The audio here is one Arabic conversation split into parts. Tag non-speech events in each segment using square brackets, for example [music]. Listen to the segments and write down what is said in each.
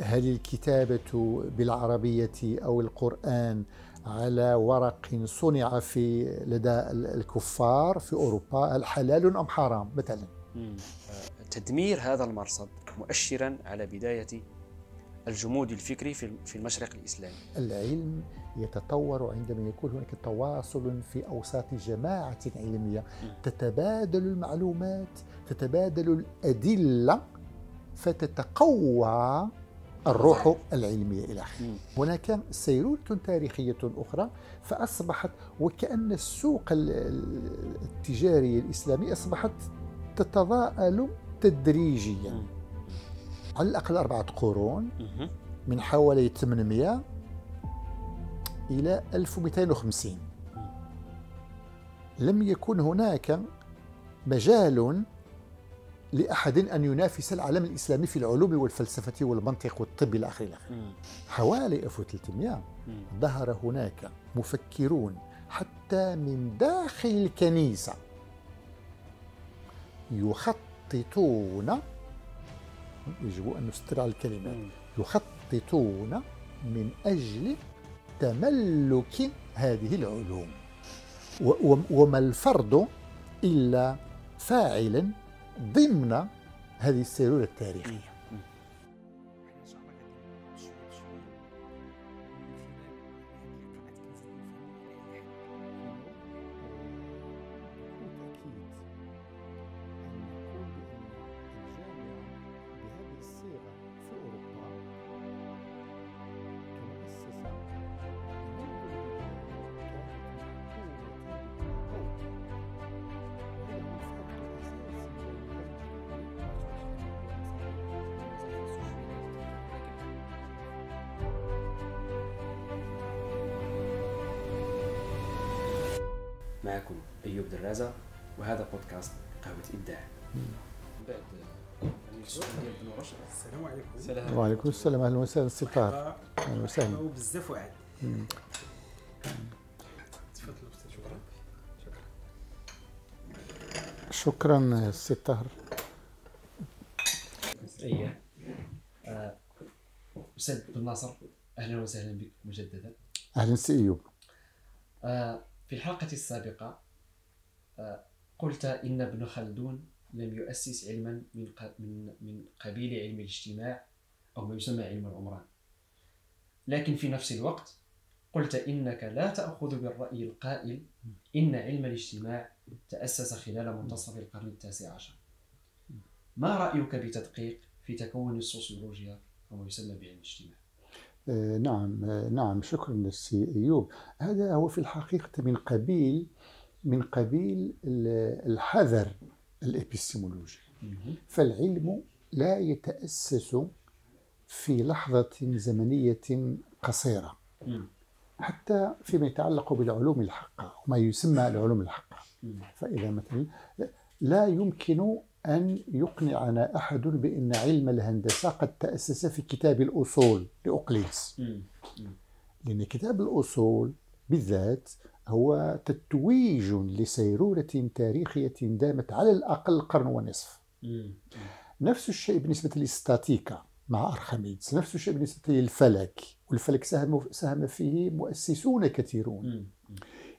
هل الكتابة بالعربية أو القرآن على ورق صنع في لدى الكفار في أوروبا هل حلال أم حرام مثلا؟ تدمير هذا المرصد مؤشرا على بداية الجمود الفكري في المشرق الإسلامي. العلم يتطور عندما يكون هناك تواصل في أوساط جماعة علمية. تتبادل المعلومات تتبادل الأدلة فتتقوى الروح العلمية إلى آخره. هناك سيرورة تاريخية أخرى فأصبحت وكأن السوق التجاري الإسلامي أصبحت تتضاءل تدريجيا. على الأقل أربعة قرون من حوالي 800 إلى 1250 لم يكن هناك مجال لأحد أن ينافس العالم الإسلامي في العلوم والفلسفة والمنطق والطب إلى آخره. حوالي 1300 ظهر هناك مفكرون حتى من داخل الكنيسة يخططون يجب أن نستر على الكلمات يخططون من أجل تملك هذه العلوم. وما الفرد إلا فاعلا ضمن هذه السيرورة التاريخية. معكم أيوب درازة وهذا بودكاست قهوة إبداع. بعد السلام عليكم. وعليكم السلام. أهلا وسهلا سي طاهر. أهلا وسهلا. بزاف واعر تفضل شكرا شكرا. شكرا سي طاهر. إيه. أستاذ بن ناصر أهلا وسهلا بك مجددا. أهلا سي أيوب. آه في الحلقة السابقة آه، قلت إن ابن خلدون لم يؤسس علما من من قبيل علم الاجتماع أو ما يسمى علم العمران. لكن في نفس الوقت قلت إنك لا تأخذ بالرأي القائل إن علم الاجتماع تأسس خلال منتصف القرن التاسع عشر. ما رأيك بتدقيق في تكون السوسيولوجيا أو ما يسمى بعلم الاجتماع؟ نعم نعم شكرا للسي إيوب. هذا هو في الحقيقة من قبيل من قبيل الحذر الابستمولوجي فالعلم لا يتأسس في لحظة زمنية قصيرة. حتى فيما يتعلق بالعلوم الحقة وما يسمى العلوم الحقة. فإذا مثلا لا يمكن أن يقنعنا أحد بأن علم الهندسة قد تأسس في كتاب الأصول لأقليدس لأن كتاب الأصول بالذات هو تتويج لسيرورة تاريخية دامت على الأقل قرن ونصف. نفس الشيء بالنسبة للاستاتيكا مع أرخميدس. نفس الشيء بالنسبة للفلك والفلك ساهم, ساهم فيه مؤسسون كثيرون.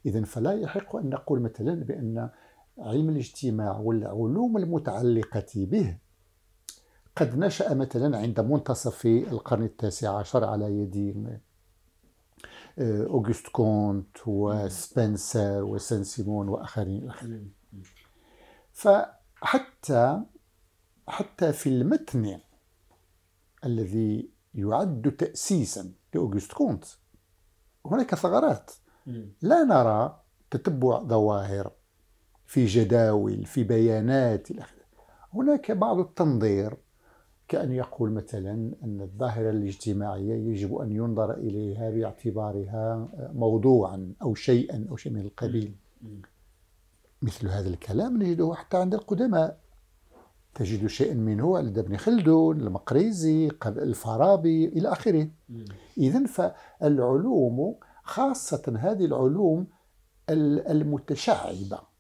إذا فلا يحق أن نقول مثلا بأن علم الاجتماع والعلوم المتعلقة به. قد نشأ مثلا عند منتصف القرن التاسع عشر على يد آه، أوغست كونت وسبنسر وسان سيمون وآخرين فحتى حتى في المتن الذي يعد تأسيسا لأوغست كونت هناك ثغرات. لا نرى تتبع ظواهر في جداول في بيانات هناك بعض التنظير كأن يقول مثلا أن الظاهرة الاجتماعية يجب أن ينظر إليها باعتبارها موضوعا أو شيئا أو شيء من القبيل. مثل هذا الكلام نجده حتى عند القدماء. تجد شيئا منه لدى ابن خلدون المقريزي الفارابي إلى آخره. إذا فالعلوم خاصة هذه العلوم المتشعبة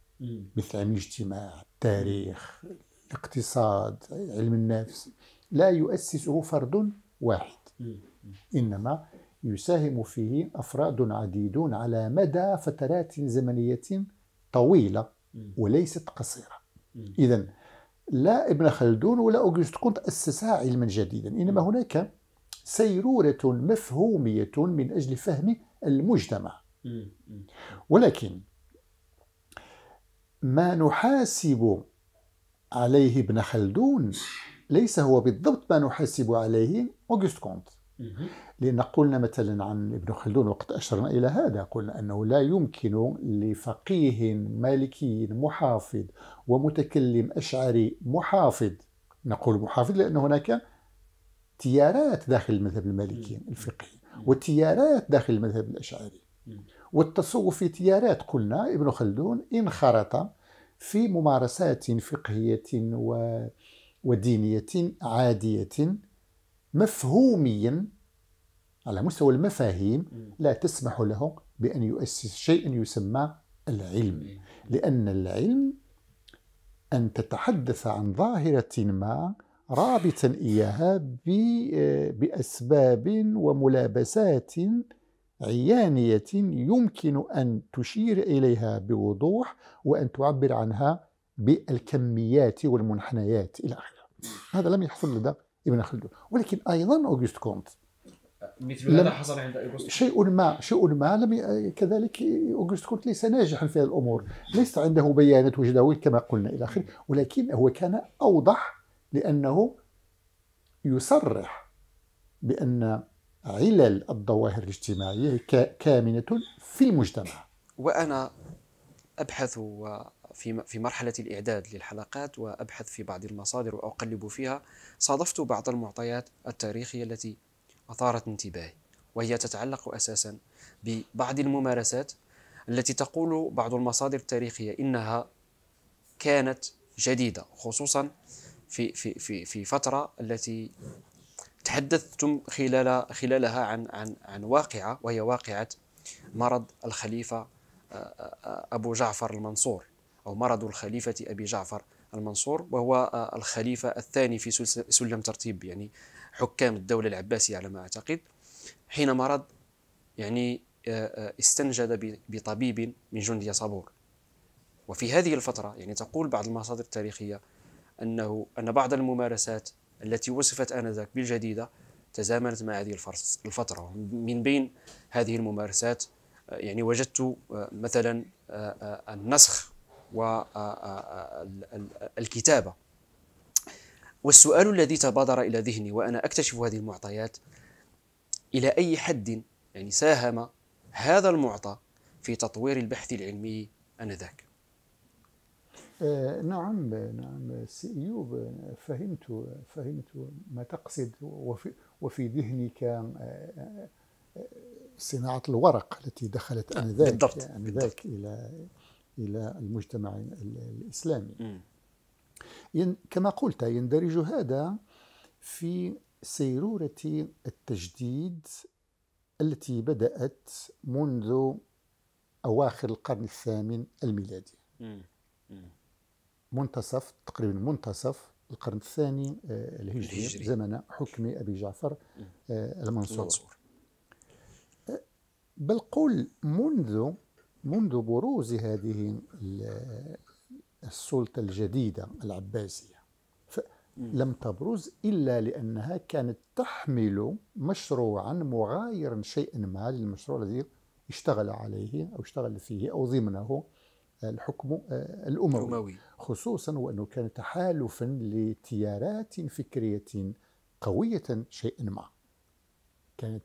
مثل علم الاجتماع التاريخ الاقتصاد علم النفس لا يؤسسه فرد واحد إنما يساهم فيه أفراد عديدون على مدى فترات زمنية طويلة وليست قصيرة. إذا لا ابن خلدون ولا أوغست كونت أسسا علما جديدا إنما هناك سيرورة مفهومية من أجل فهم المجتمع. ولكن ما نحاسب عليه ابن خلدون. ليس هو بالضبط ما نحاسب عليه أوغست كونت. لأن قلنا مثلا عن ابن خلدون وقد أشرنا إلى هذا قلنا أنه لا يمكن لفقيه مالكي محافظ ومتكلم أشعري محافظ. نقول محافظ لأن هناك تيارات داخل المذهب المالكي الفقهي وتيارات داخل المذهب الأشعري. والتصوف في تيارات قلنا ابن خلدون انخرط في ممارسات فقهية ودينية عادية مفهوميا على مستوى المفاهيم لا تسمح له بأن يؤسس شيئا يسمى العلم. لأن العلم أن تتحدث عن ظاهرة ما رابطا إياها بأسباب وملابسات عيانية يمكن أن تشير إليها بوضوح وأن تعبر عنها بالكميات والمنحنيات إلى آخره. هذا لم يحصل لدى ابن خلدون. ولكن أيضا أوغست كونت. مثل هذا حصل عند أوغست شيء ما شيء ما لم كذلك أوغست كونت ليس ناجحا في هذه الأمور. ليس عنده بيانات وجداول كما قلنا إلى آخره ولكن هو كان أوضح لأنه يصرح بأن علل الظواهر الاجتماعية كامنة في المجتمع. وأنا أبحث في مرحلة الإعداد للحلقات وأبحث في بعض المصادر وأقلب فيها. صادفت بعض المعطيات التاريخية التي أثارت انتباهي وهي تتعلق أساسا ببعض الممارسات التي تقول بعض المصادر التاريخية إنها كانت جديدة خصوصا في في في في فترة التي تحدثتم خلال خلالها عن عن عن واقعة وهي واقعة مرض الخليفة آه، آه، أبو جعفر المنصور أو مرض الخليفة أبي جعفر المنصور وهو آه، الخليفة الثاني في سلم ترتيب يعني حكام الدولة العباسية على ما أعتقد حين مرض يعني استنجد بطبيب من جندي صبور وفي هذه الفترة يعني تقول بعض المصادر التاريخية أنه أن بعض الممارسات التي وصفت آنذاك بالجديدة تزامنت مع هذه الفترة. من بين هذه الممارسات يعني وجدت مثلا النسخ والكتابة والسؤال الذي تبادر إلى ذهني وأنا أكتشف هذه المعطيات إلى أي حد يعني ساهم هذا المعطى في تطوير البحث العلمي آنذاك؟ آه، نعم نعم سي ايوب فهمت فهمت ما تقصد. وفي وفي ذهنك آه، آه، صناعة الورق التي دخلت آنذاك آنذاك إلى إلى المجتمع الإسلامي. كما قلت يندرج هذا في سيرورة التجديد التي بدأت منذ أواخر القرن الثامن الميلادي. منتصف تقريبا منتصف القرن الثاني آه، الهجري, الهجري. زمن حكم أبي جعفر آه، المنصور, المنصور. آه، بل قل منذ منذ بروز هذه السلطة الجديدة العباسية لم تبرز إلا لأنها كانت تحمل مشروعا مغايرا شيئا ما للمشروع الذي اشتغل عليه أو اشتغل فيه أو ضمنه الحكم آه، الأموي. خصوصا وأنه كان تحالفا لتيارات فكرية قوية شيئا ما. كانت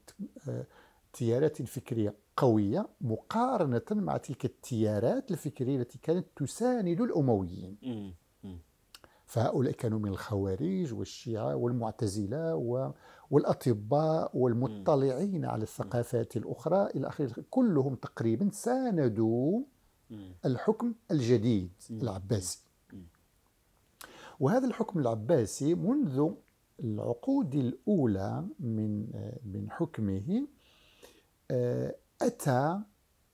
آه، تيارات فكرية قوية مقارنة مع تلك التيارات الفكرية التي كانت تساند الأمويين. فهؤلاء كانوا من الخوارج والشيعة والمعتزلة والأطباء والمطلعين على الثقافات الأخرى إلى آخره. كلهم تقريبا ساندوا الحكم الجديد العباسي. وهذا الحكم العباسي منذ العقود الأولى من من حكمه آه، أتى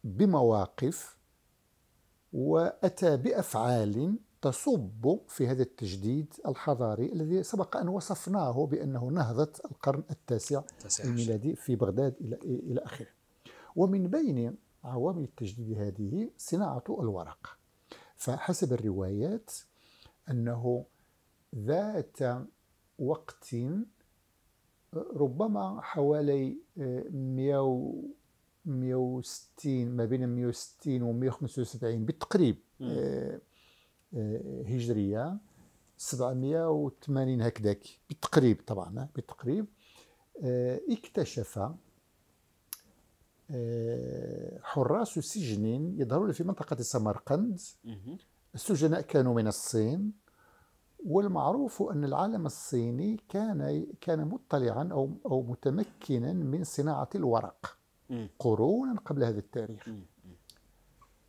بمواقف وأتى بأفعال تصب في هذا التجديد الحضاري الذي سبق أن وصفناه بأنه نهضة القرن التاسع الميلادي في بغداد إلى إلى آخره. ومن بين عوامل التجديد هذه صناعة الورق. فحسب الروايات أنه ذات وقت ربما حوالي 100 160 ما بين 160 و 175 بالتقريب آه، آه، هجرية. 780 هكذاك بالتقريب طبعا بالتقريب. آه، اكتشف حراس سجن يظهرون في منطقة سمرقند. السجناء كانوا من الصين والمعروف أن العالم الصيني كان كان مطلعا أو أو متمكنا من صناعة الورق قرونا قبل هذا التاريخ.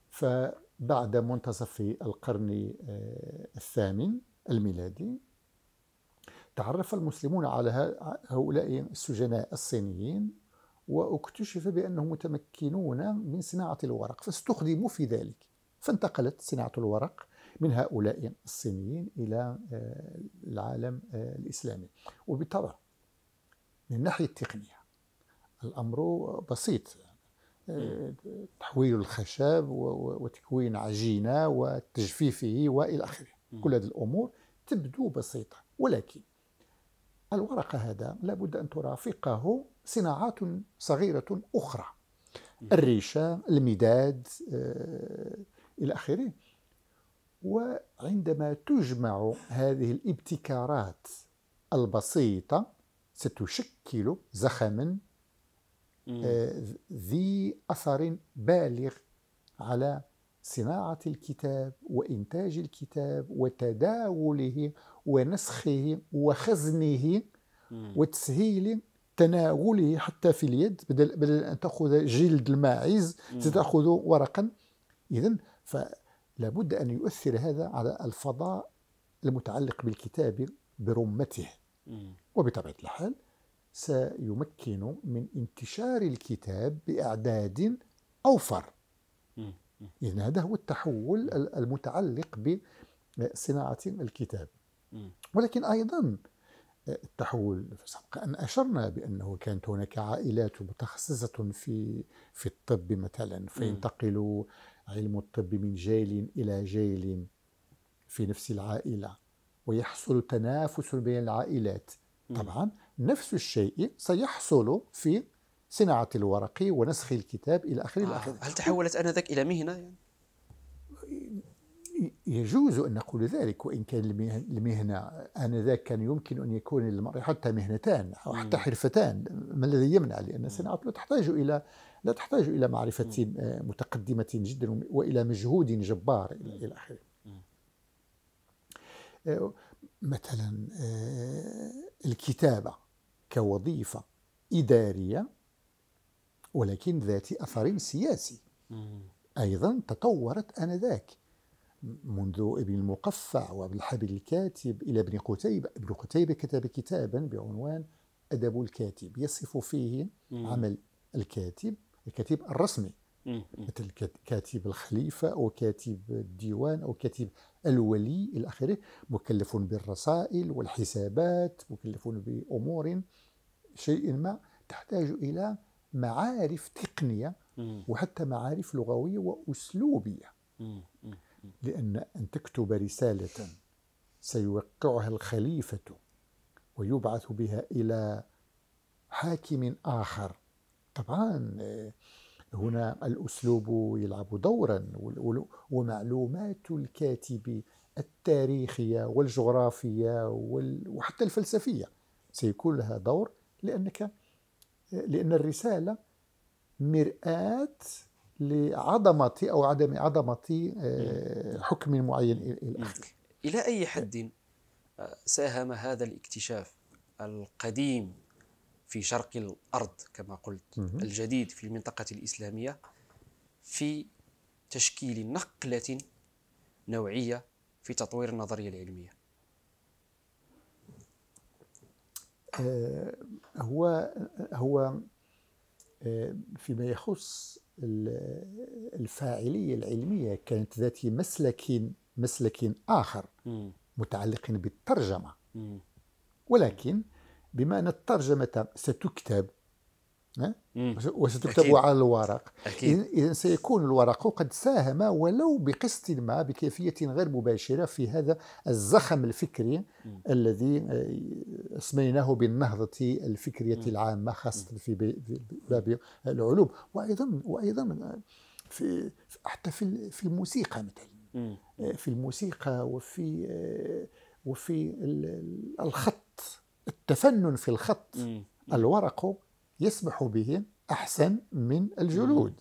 فبعد منتصف القرن آه، الثامن الميلادي تعرف المسلمون على هؤلاء السجناء الصينيين واكتشف بأنهم متمكنون من صناعة الورق فاستخدموا في ذلك. فانتقلت صناعة الورق من هؤلاء الصينيين إلى آه، العالم آه، الإسلامي. وبالطبع من الناحية التقنية الأمر بسيط. آه، تحويل الخشب وتكوين عجينة وتجفيفه وإلى آخره. كل هذه الأمور تبدو بسيطة ولكن الورق هذا لابد أن ترافقه صناعات صغيرة أخرى. الريشة المداد إلى آخره. وعندما تجمع هذه الابتكارات البسيطة ستشكل زخما آه، ذي أثر بالغ على صناعة الكتاب وإنتاج الكتاب وتداوله ونسخه وخزنه وتسهيل تناوله حتى في اليد بدل, بدل أن تأخذ جلد الماعز ستأخذ ورقا. إذا لابد أن يؤثر هذا على الفضاء المتعلق بالكتاب برمته. وبطبيعة الحال سيمكن من انتشار الكتاب بأعداد أوفر. إذن هذا هو التحول المتعلق بصناعة الكتاب. ولكن أيضا التحول سبق أن أشرنا بأنه كانت هناك عائلات متخصصة في في الطب مثلا فينتقل علم الطب من جيل إلى جيل في نفس العائلة ويحصل تنافس بين العائلات طبعا نفس الشيء سيحصل في صناعة الورق ونسخ الكتاب إلى آخره آه. هل تحولت آنذاك إلى مهنة؟ يعني؟ يجوز أن نقول ذلك وإن كان المهنة آنذاك كان يمكن أن يكون للمرء حتى مهنتان أو حتى حرفتان. ما الذي يمنع؟ لأن الصناعة لا تحتاج إلى لا تحتاج إلى معرفة متقدمة جدا وإلى مجهود جبار إلى آخره. آه، مثلا آه، الكتابة كوظيفة إدارية ولكن ذات أثر سياسي. أيضا تطورت آنذاك. منذ ابن المقفع وابن الحبر الكاتب إلى ابن قتيبة. ابن قتيبة كتب كتابا بعنوان أدب الكاتب. يصف فيه عمل الكاتب الكاتب الرسمي. مثل كاتب الخليفة أو كاتب الديوان أو كاتب الولي إلى آخره. مكلف بالرسائل والحسابات مكلف بأمور شيء ما. تحتاج إلى معارف تقنية وحتى معارف لغوية وأسلوبية. لأن أن تكتب رسالة سيوقعها الخليفة ويبعث بها إلى حاكم آخر. طبعا هنا الأسلوب يلعب دورا ومعلومات الكاتب التاريخية والجغرافية وحتى الفلسفية سيكون لها دور لأنك لأن الرسالة مرآة لعظمة أو عدم عظمة آه، حكم معين إلى آخره إلى أي حد آه، ساهم هذا الاكتشاف القديم في شرق الأرض كما قلت الجديد في المنطقة الإسلامية في تشكيل نقلة نوعية في تطوير النظرية العلمية؟ آه، هو هو فيما يخص الفاعلية العلمية كانت ذات مسلك مسلك آخر. متعلق بالترجمة. ولكن بما أن الترجمة ستكتب. وستكتب أكيد. على الورق إذا سيكون الورق قد ساهم ولو بقسط ما بكيفية غير مباشرة في هذا الزخم الفكري مم. الذي آه، اسميناه بالنهضة الفكرية مم. العامة خاصة في باب العلوم وأيضا وأيضا في في- حتى في في الموسيقى مثلا مم. في الموسيقى وفي آه، وفي ال- ال- الخط التفنن في الخط. الورق يسمح به أحسن من الجلود.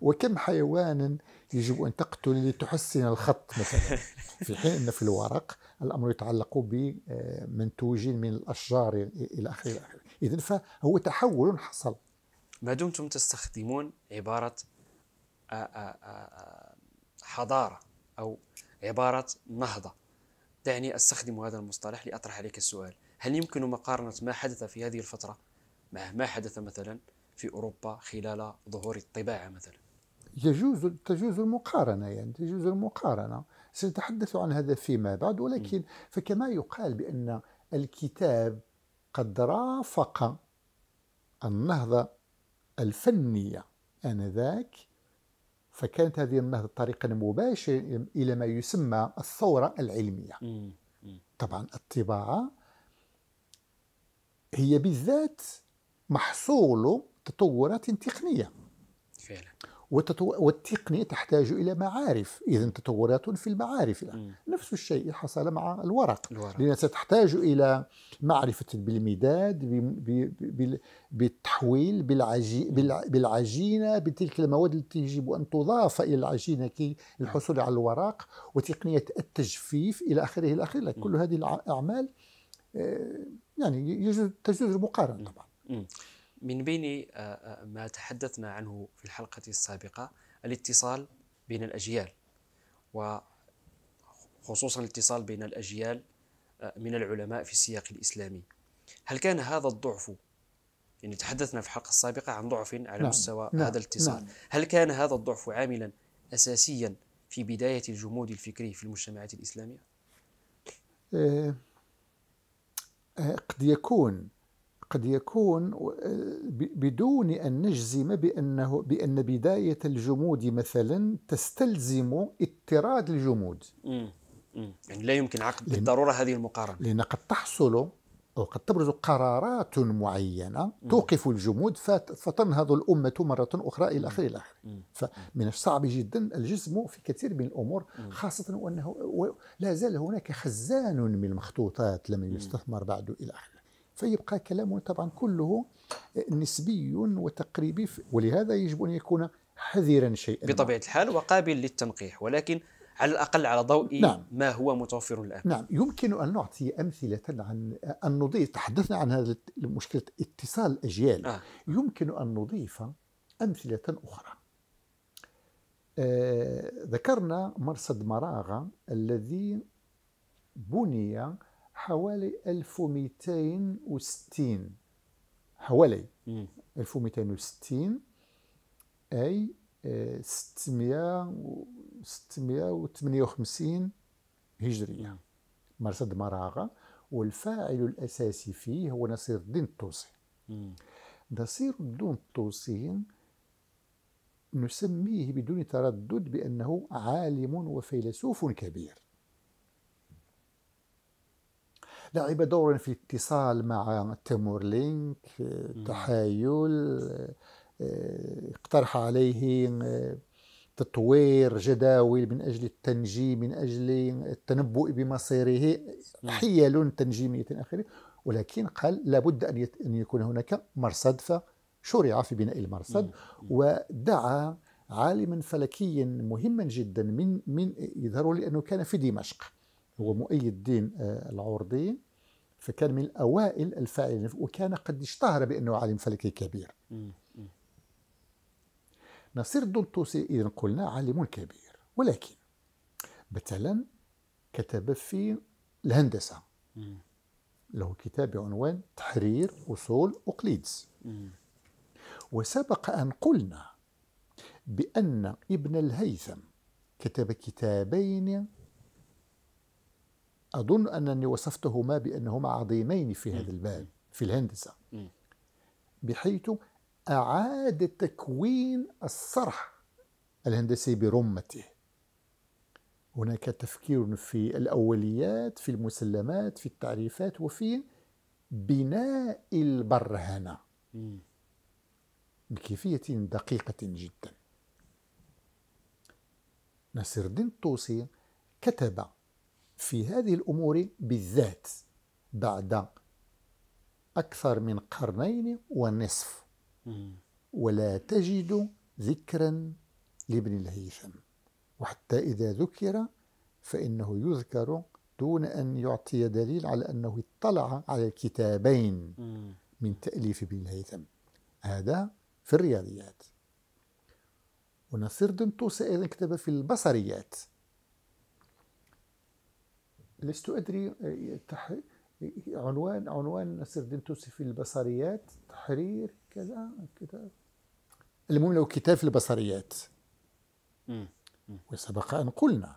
وكم حيوانا يجب أن تقتل لتحسن الخط مثلا؟ [laughs] في حين أن في الورق الأمر يتعلق بمنتوج من الأشجار إلى آخره إذن فهو تحول حصل. ما دمتم تستخدمون عبارة آ- آ- آ- حضارة أو عبارة نهضة؟ دعني أستخدم هذا المصطلح لأطرح عليك السؤال. هل يمكن مقارنة ما حدث في هذه الفترة ما حدث مثلا في أوروبا خلال ظهور الطباعة مثلا. يجوز تجوز المقارنة يعني تجوز المقارنة. سنتحدث عن هذا فيما بعد ولكن فكما يقال بأن الكتاب قد رافق النهضة الفنية آنذاك فكانت هذه النهضة طريقا مباشرا إلى ما يسمى الثورة العلمية. طبعا الطباعة هي بالذات محصول تطورات تقنية. فعلا. وتطو... والتقنية تحتاج إلى معارف. إذا تطورات في المعارف. مم. نفس الشيء حصل مع الورق. الورق. لأنها ستحتاج إلى معرفة بالمداد ب- ب- ب- بالتحويل بالعجي... بالع... بالعجينة بتلك المواد التي يجب أن تضاف إلى العجينة كي للحصول على الورق. وتقنية التجفيف إلى آخره إلى آخره. كل هذه الأعمال آه، يعني يجوز تجوز المقارنة طبعا. من بين آه، آه، ما تحدثنا عنه في الحلقة السابقة الاتصال بين الأجيال وخصوصا الاتصال بين الأجيال آه، من العلماء في السياق الإسلامي هل كان هذا الضعف يعني تحدثنا في الحلقة السابقة عن ضعف على نعم، مستوى نعم، هذا الاتصال نعم. هل كان هذا الضعف عاملا أساسيا في بداية الجمود الفكري في المجتمعات الإسلامية؟ قد يكون قد يكون آه، بدون أن نجزم بأنه بأن بداية الجمود مثلا تستلزم اضطراد الجمود مم. مم. يعني لا يمكن عقد بالضرورة هذه المقارنة لأن قد تحصل أو قد تبرز قرارات معينة توقف الجمود فت- فتنهض الأمة مرة أخرى إلى آخره إلى آخره. فمن الصعب جدا الجزم في كثير من الأمور. خاصة وأنه لا زال هناك خزان من المخطوطات لم يستثمر بعد إلى آخره فيبقى كلامنا طبعا كله نسبي وتقريبي ولهذا يجب أن يكون حذرا شيئا. بطبيعة الحال وقابل للتنقيح ولكن على الأقل على ضوء نعم. ما هو متوفر الآن نعم يمكن أن نعطي أمثلة عن أن نضيف تحدثنا عن هذا مشكلة اتصال الأجيال آه. يمكن أن نضيف أمثلة أخرى آه، ذكرنا مرصد مراغة الذي بني حوالي 1260 حوالي مم. 1260 أي آه، 600 و- 658 هجرية. مرصد مراغة والفاعل الأساسي فيه هو نصير الدين الطوسي. نصير الدين الطوسي نسميه بدون تردد بأنه عالم وفيلسوف كبير لعب دورا في الاتصال مع تيمورلينك تحايل آه، اقترح عليه آه، تطوير جداول من أجل التنجيم من أجل التنبؤ بمصيره حيل تنجيمية آخره. ولكن قال لابد أن أن يكون هناك مرصد فشرع في بناء المرصد ودعا عالما فلكيا مهما جدا من من يظهر لي انه كان في دمشق. هو مؤيد الدين آه، العورضي فكان من الأوائل الفاعلين وكان قد اشتهر بأنه عالم فلكي كبير. نصير الدين الطوسي اذا قلنا عالم كبير ولكن مثلا كتب في الهندسة مم. له كتاب بعنوان تحرير أصول أقليدس مم. وسبق أن قلنا بأن ابن الهيثم كتب كتابين أظن أنني وصفتهما بأنهما عظيمين في هذا الباب في الهندسة. بحيث أعاد تكوين الصرح الهندسي برمته. هناك تفكير في الأوليات في المسلمات في التعريفات وفي بناء البرهنة. بكيفية دقيقة جدا. ناصر الدين الطوسي كتب في هذه الأمور بالذات بعد أكثر من قرنين ونصف. ولا تجد ذكرا لابن الهيثم. وحتى إذا ذكر فإنه يذكر دون أن يعطي دليل على أنه اطلع على الكتابين من تأليف ابن الهيثم. هذا في الرياضيات. ونصير طوسي أيضا كتب في البصريات. لست أدري تح... عنوان عنوان طوسي في البصريات تحرير كذا كذا. المهم له كتاب في البصريات. وسبق أن قلنا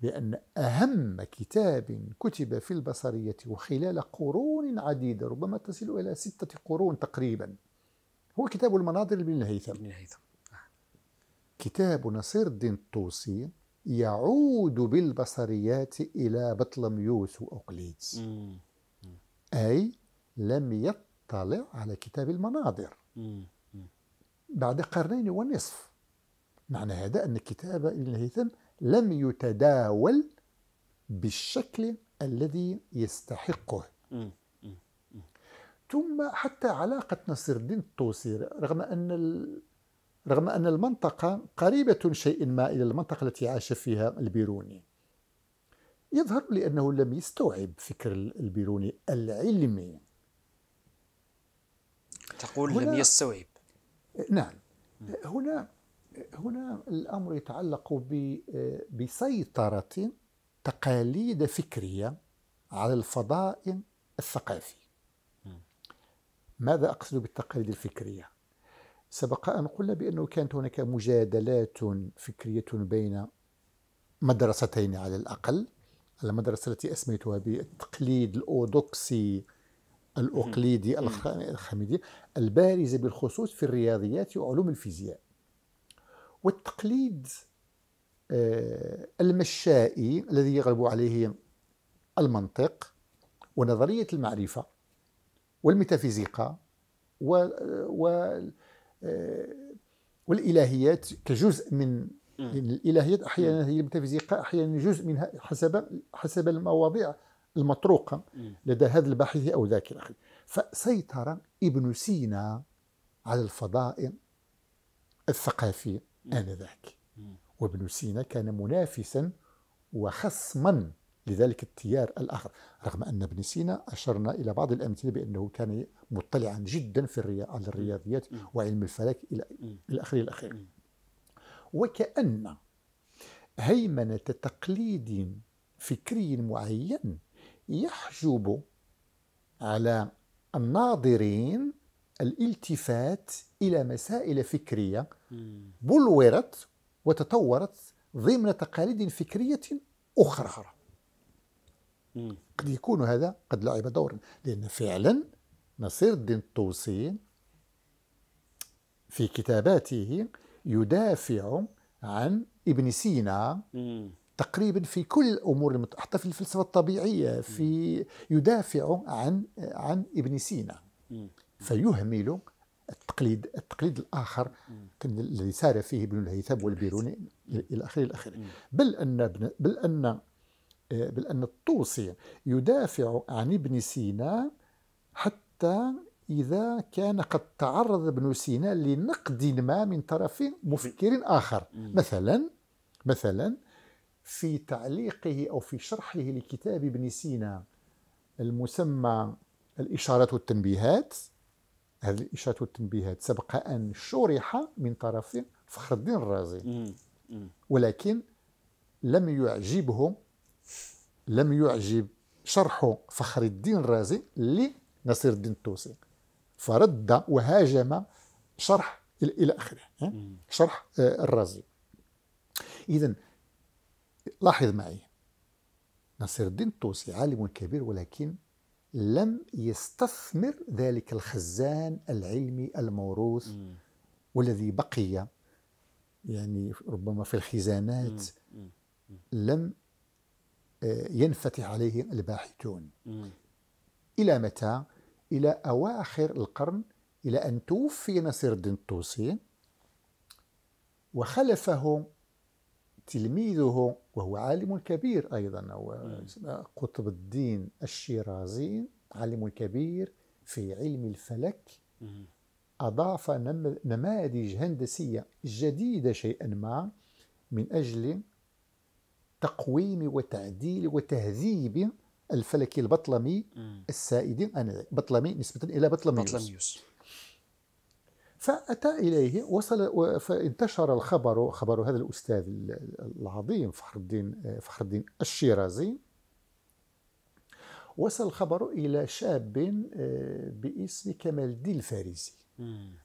بأن أهم كتاب كتب في البصرية وخلال قرون عديدة ربما تصل إلى ستة قرون تقريبا هو كتاب المناظر لابن الهيثم. الهيثم. كتاب نصير الدين الطوسي يعود بالبصريات إلى بطلميوس وأوقليدس أي لم يطلع على كتاب المناظر. بعد قرنين ونصف. معنى هذا أن كتاب ابن الهيثم لم يتداول بالشكل الذي يستحقه. ثم حتى علاقة نصر الدين الطوسي رغم أن رغم أن المنطقة قريبة شيء ما إلى المنطقة التي عاش فيها البيروني. يظهر لي أنه لم يستوعب فكر البيروني العلمي. تقول لم يستوعب. نعم. هنا هنا الأمر يتعلق بسيطرة تقاليد فكرية على الفضاء الثقافي. ماذا أقصد بالتقاليد الفكرية؟ سبق أن قلنا بأنه كانت هناك مجادلات فكرية بين مدرستين على الأقل. المدرسة التي أسميتها بالتقليد الأودوكسي الأقليدي الخميدي البارزة بالخصوص في الرياضيات وعلوم الفيزياء. والتقليد آه، المشائي الذي يغلب عليه المنطق ونظرية المعرفة والميتافيزيقا و, و آه، والإلهيات كجزء من الإلهيات أحيانا هي الميتافيزيقا أحيانا جزء منها حسب حسب المواضيع المطروقة لدى هذا الباحث أو ذاك الآخر فسيطر ابن سينا على الفضاء الثقافي آنذاك. وابن سينا كان منافسا وخصما لذلك التيار الآخر. رغم أن ابن سينا أشرنا إلى بعض الأمثلة بأنه كان مطلعا جدا في على الرياضيات وعلم الفلك إلى الأخير. الأخير وكأن هيمنة تقليد فكري معين يحجب على الناظرين الالتفات إلى مسائل فكرية بلورت وتطورت ضمن تقاليد فكرية أخرى. قد يكون هذا قد لعب دورا. لأن فعلا نصير الدين الطوسي في كتاباته يدافع عن ابن سينا تقريبا في كل الأمور حتى في الفلسفة الطبيعية في يدافع عن عن ابن سينا. فيهمل التقليد التقليد الآخر الذي سار فيه ابن الهيثم والبيروني إلى آخره إلى آخره. بل أن بل أن بل ان الطوسي يدافع عن ابن سينا حتى إذا كان قد تعرض ابن سينا لنقد ما من طرف مفكر آخر. مثلا مثلا في تعليقه أو في شرحه لكتاب ابن سينا المسمى الإشارات والتنبيهات. هذه الإشارات والتنبيهات سبق أن شرح من طرف فخر الدين الرازي. ولكن لم يعجبه لم يعجب شرح فخر الدين الرازي لنصير الدين الطوسي فرد وهاجم شرح إلى آخره شرح آه، الرازي. إذا لاحظ معي نصير الدين الطوسي عالم كبير ولكن لم يستثمر ذلك الخزان العلمي الموروث والذي بقي يعني ربما في الخزانات لم آه، ينفتح عليه الباحثون. إلى متى؟ إلى أواخر القرن إلى أن توفي نصير الدين الطوسي وخلفه تلميذه وهو عالم كبير أيضا قطب الدين الشيرازي عالم كبير في علم الفلك. أضاف نماذج هندسية جديدة شيئا ما من أجل تقويم وتعديل وتهذيب الفلك البطلمي السائد بطلمي نسبة إلى بطلميوس, بطلميوس. فأتى إليه وصل فانتشر الخبر خبر هذا الأستاذ العظيم فخر الدين فخر الدين الشيرازي. وصل الخبر إلى شاب آه، باسم كمال الدين الفارسي.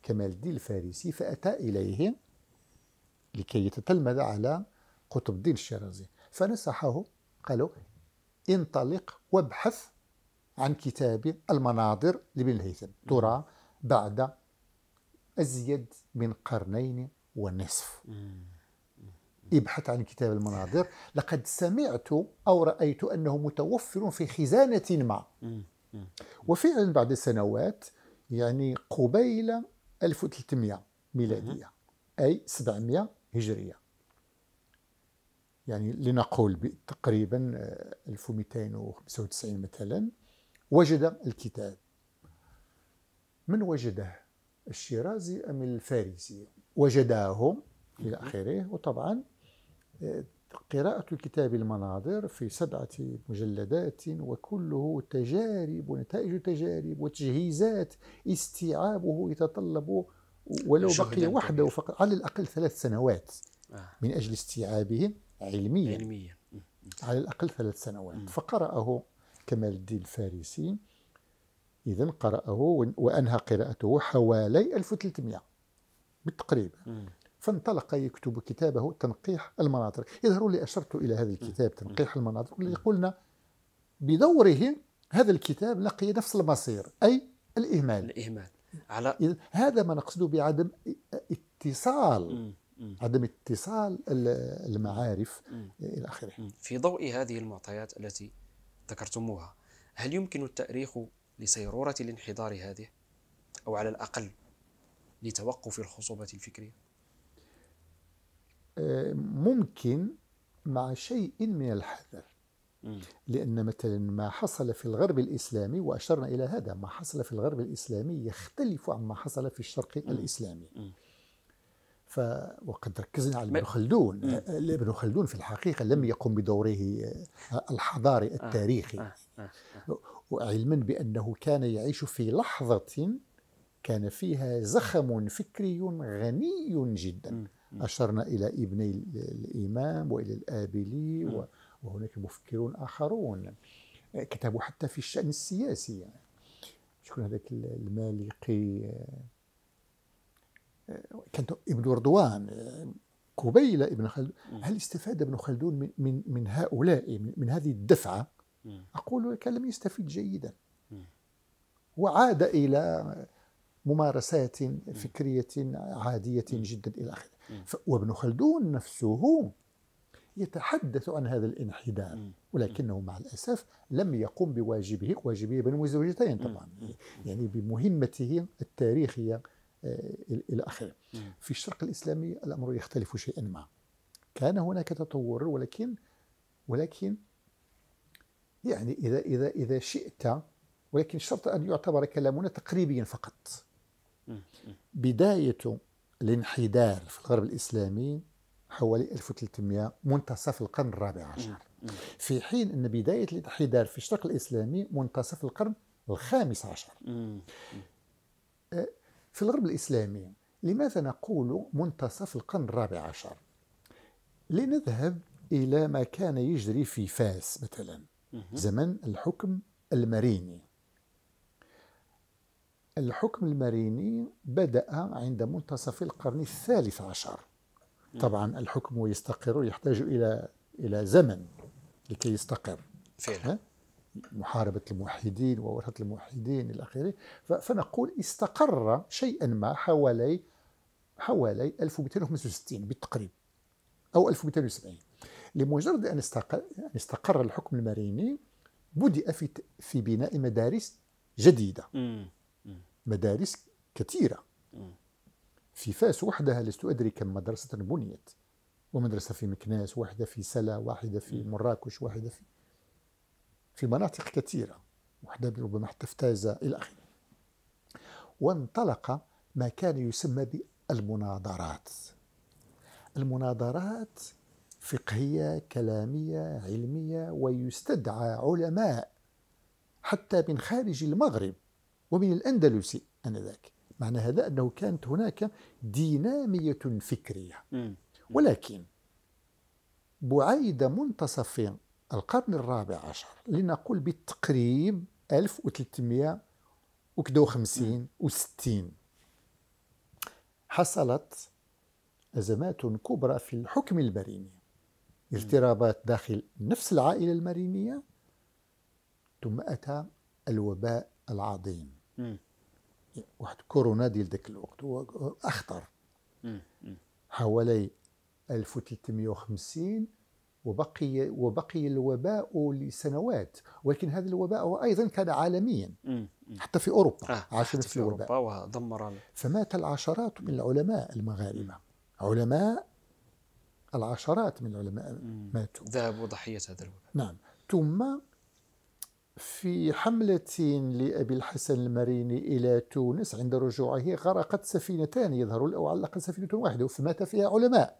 كمال الدين الفارسي. فأتى إليه لكي يتتلمذ على قطب الدين الشيرازي. فنصحه قالوا انطلق وابحث عن كتاب المناظر لابن الهيثم. ترى بعد أزيد من قرنين ونصف. ابحث عن كتاب المناظر. لقد سمعت أو رأيت أنه متوفر في خزانة ما. وفعلا بعد سنوات يعني قبيل 1300 ميلادية. أي 700 هجرية. يعني لنقول تقريبا 1295 مثلا وجد الكتاب. من وجده؟ الشيرازي أم الفارسي؟ وجداه إلى آخره وطبعا آه، قراءة كتاب المناظر في سبعة مجلدات وكله تجارب ونتائج تجارب وتجهيزات استيعابه يتطلب ولو بقي وحده فقط على الأقل ثلاث سنوات آه. من أجل استيعابه. علميا. علميا. على الأقل ثلاث سنوات. فقرأه كمال الدين الفارسي. إذا قرأه وأنهى قراءته حوالي 1300 بالتقريب. فانطلق يكتب كتابه تنقيح المناطق. يظهر لي أشرت إلى هذا الكتاب تنقيح المناطق الذي قلنا بدوره هذا الكتاب لقي نفس المصير أي الإهمال. الإهمال. على هذا ما نقصده بعدم اتصال. عدم اتصال المعارف إلى آخره. في ضوء هذه المعطيات التي ذكرتموها هل يمكن التأريخ لسيرورة الانحدار هذه؟ أو على الأقل لتوقف الخصوبة الفكرية؟ آه، ممكن مع شيء من الحذر. لأن مثلا ما حصل في الغرب الإسلامي وأشرنا إلى هذا ما حصل في الغرب الإسلامي يختلف عما حصل في الشرق الإسلامي. ف وقد ركزنا على ابن خلدون. آه، ابن خلدون في الحقيقة لم يقم بدوره آه، الحضاري التاريخي. وعلما بأنه كان يعيش في لحظة كان فيها زخم فكري غني جدا. أشرنا إلى ابني الإمام وإلى الآبلي وهناك مفكرون آخرون. كتبوا حتى في الشأن السياسي. يعني. شكون هذاك المالكي كان ابن رضوان قبيل ابن خلدون. هل استفاد ابن خلدون من من من هؤلاء من هذه الدفعة؟ أقول كان لم يستفيد جيدا. وعاد إلى ممارسات فكرية عادية جدا إلى آخره. وابن خلدون نفسه يتحدث عن هذا الانحدار ولكنه مع الأسف لم يقم بواجبه واجبه بين مزوجتين طبعا. يعني بمهمته التاريخية إلى آخره. في الشرق الإسلامي الأمر يختلف شيئا ما. كان هناك تطور ولكن ولكن يعني إذا إذا إذا شئت ولكن الشرط أن يعتبر كلامنا تقريبيا فقط. بداية الانحدار في الغرب الإسلامي حوالي 1300 منتصف القرن الرابع عشر. في حين أن بداية الانحدار في الشرق الإسلامي منتصف القرن الخامس عشر. أه، في الغرب الإسلامي لماذا نقول منتصف القرن الرابع عشر؟ لنذهب إلى ما كان يجري في فاس مثلا زمن الحكم المريني الحكم المريني بدأ عند منتصف القرن الثالث عشر. طبعا الحكم يستقر يحتاج إلى إلى زمن لكي يستقر. فعلا. محاربة الموحدين وورثة الموحدين إلى آخره. فنقول استقر شيئا ما حوالي حوالي 1265 بالتقريب أو 1270 لمجرد أن استقر, استقر الحكم المريني بدأ في في بناء مدارس جديدة. مدارس كثيرة. في فاس وحدها لست أدري كم مدرسة بنيت. ومدرسة في مكناس واحدة في سلا واحدة في مراكش واحدة في في مناطق كثيرة واحدة ربما حتى في تازة إلى آخره. وانطلق ما كان يسمى بالمناظرات. المناظرات فقهية كلامية علمية ويستدعى علماء حتى من خارج المغرب ومن الأندلس آنذاك. معنى هذا أنه كانت هناك دينامية فكرية. ولكن بعيد منتصف القرن الرابع عشر لنقول بالتقريب 1350 و60 حصلت أزمات كبرى في الحكم البريني اضطرابات داخل نفس العائلة المرينية ثم أتى الوباء العظيم. واحد كورونا ديال ذاك الوقت هو أخطر. حوالي 1350 وبقي وبقي الوباء لسنوات ولكن هذا الوباء أيضا كان عالميا. حتى في أوروبا آه عاش في, في أوروبا ودمر فمات العشرات من العلماء المغاربة. علماء العشرات من العلماء ماتوا. ذهبوا ضحيه هذا الوباء. نعم. ثم في حملة لأبي الحسن المريني إلى تونس عند رجوعه غرقت سفينتان يظهر أو على الأقل سفينة واحدة فمات فيها علماء.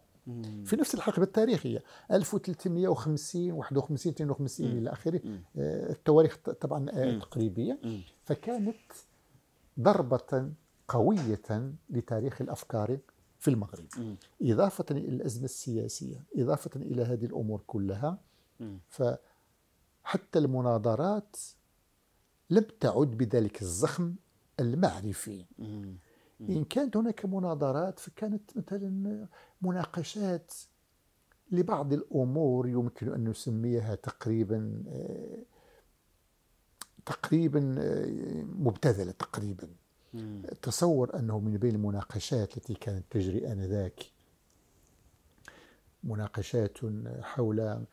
في نفس الحقبة التاريخية 1350 51 52 إلى آخره آه، التواريخ طبعا آه، تقريبية. فكانت ضربة قوية لتاريخ الأفكار في المغرب. إضافة إلى الأزمة السياسية إضافة إلى هذه الأمور كلها فحتى المناظرات لم تعد بذلك الزخم المعرفي. إن كانت هناك مناظرات فكانت مثلا مناقشات لبعض الأمور يمكن أن نسميها تقريبا آه، تقريبا آه، مبتذلة تقريبا. تصور أنه من بين المناقشات التي كانت تجري آنذاك مناقشات حول آه،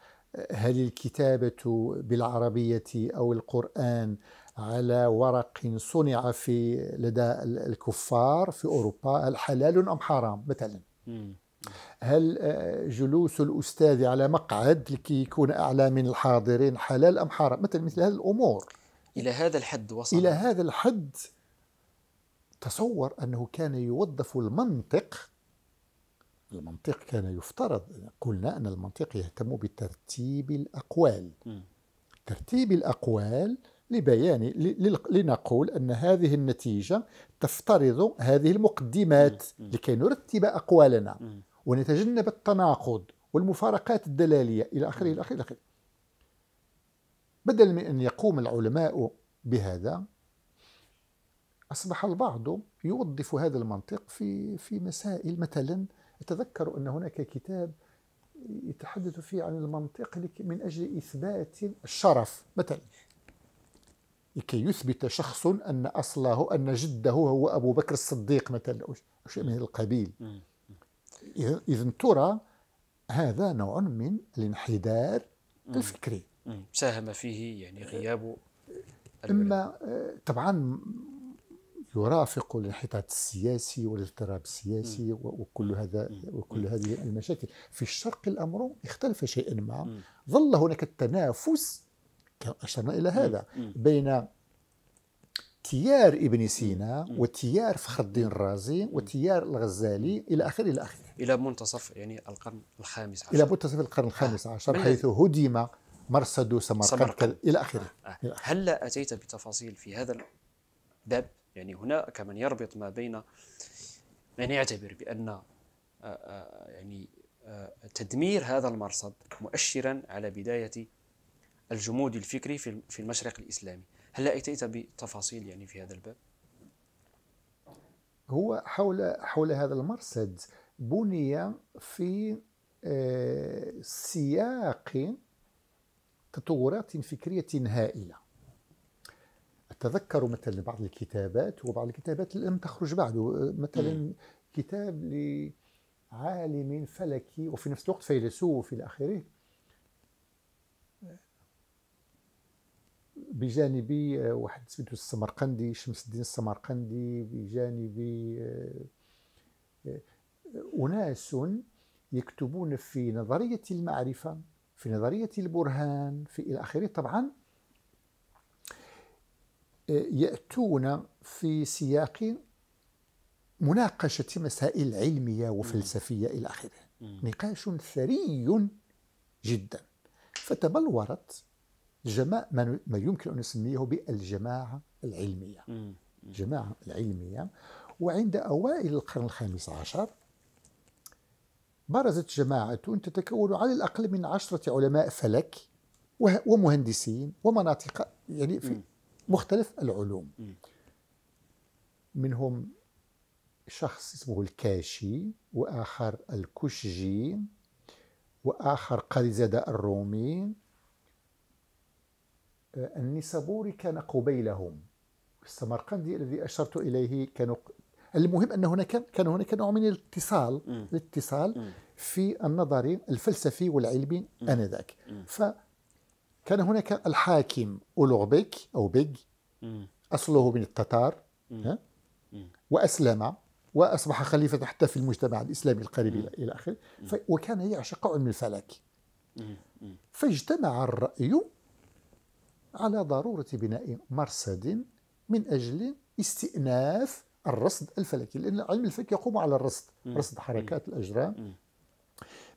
هل الكتابة بالعربية أو القرآن على ورق صنع في لدى الكفار في أوروبا هل حلال أم حرام؟ مثلا. هل آه، جلوس الأستاذ على مقعد لكي يكون أعلى من الحاضرين حلال أم حرام؟ مثلا مثل هذه الأمور. إلى هذا الحد وصل. إلى هذا الحد تصور أنه كان يوظف المنطق المنطق كان يفترض قلنا أن المنطق يهتم بترتيب الأقوال. ترتيب الأقوال لبيان لنقول أن هذه النتيجة تفترض هذه المقدمات لكي نرتب أقوالنا. ونتجنب التناقض والمفارقات الدلالية. إلى آخره إلى آخره بدل من أن يقوم العلماء بهذا أصبح البعض يوظف هذا المنطق في في مسائل. مثلا أتذكر أن هناك كتاب يتحدث فيه عن المنطق من أجل إثبات الشرف. مثلا لكي يثبت شخص أن أصله أن جده هو أبو بكر الصديق مثلا أو شيء من القبيل. إذا ترى هذا نوع من الانحدار الفكري. ساهم فيه يعني غياب إما طبعا يرافق الانحطاط السياسي والاضطراب السياسي وكل هذا وكل هذه المشاكل. في الشرق الأمر اختلف شيئا ما. ظل هناك التنافس أشرنا إلى هذا بين تيار ابن سينا وتيار فخر الدين الرازي وتيار الغزالي إلى آخره إلى آخره. إلى منتصف يعني القرن الخامس عشر. إلى منتصف القرن الخامس عشر حيث هدم مرصد سمرقند إلى آخره. آه. هل أتيت بتفاصيل في هذا الباب؟ يعني هناك من يربط ما بين من يعتبر بأن آه، آه، يعني تدمير هذا المرصد مؤشرا على بداية الجمود الفكري في المشرق الإسلامي. هل أتيت بتفاصيل يعني في هذا الباب؟ هو حول حول هذا المرصد بني في آه، سياق تطورات فكرية هائلة. أتذكر مثلا بعض الكتابات وبعض الكتابات لم تخرج بعد. مثلا كتاب لعالم فلكي وفي نفس الوقت فيلسوف إلى آخره. بجانب واحد سميتو السمرقندي شمس الدين السمرقندي بجانب آه، آه، أناس يكتبون في نظرية المعرفة في نظرية البرهان في إلى آخره. طبعا آه، يأتون في سياق مناقشة مسائل علمية وفلسفية إلى آخره. نقاش ثري جدا. فتبلورت جماعة ما يمكن أن نسميه بالجماعة العلمية. الجماعة العلمية. وعند أوائل القرن الخامس عشر برزت جماعة تتكون على الأقل من عشرة علماء فلك ومهندسين ومناطق يعني في مختلف العلوم. منهم شخص اسمه الكاشي وآخر الكشجي وآخر قريزادة الرومي النسابوري كان قبيلهم. السمرقندي الذي أشرت إليه كانوا المهم أن هناك كان هناك نوع من الاتصال الاتصال في النظر الفلسفي والعلمي آنذاك. فكان هناك الحاكم أولوغبيك أو بيج أصله من التتار وأسلم وأصبح خليفة حتى في المجتمع الإسلامي القريب إلى آخره. وكان يعشق علم الفلك فاجتمع الرأي على ضرورة بناء مرصد من أجل استئناف الرصد الفلكي لأن علم الفلك يقوم على الرصد رصد حركات الأجرام.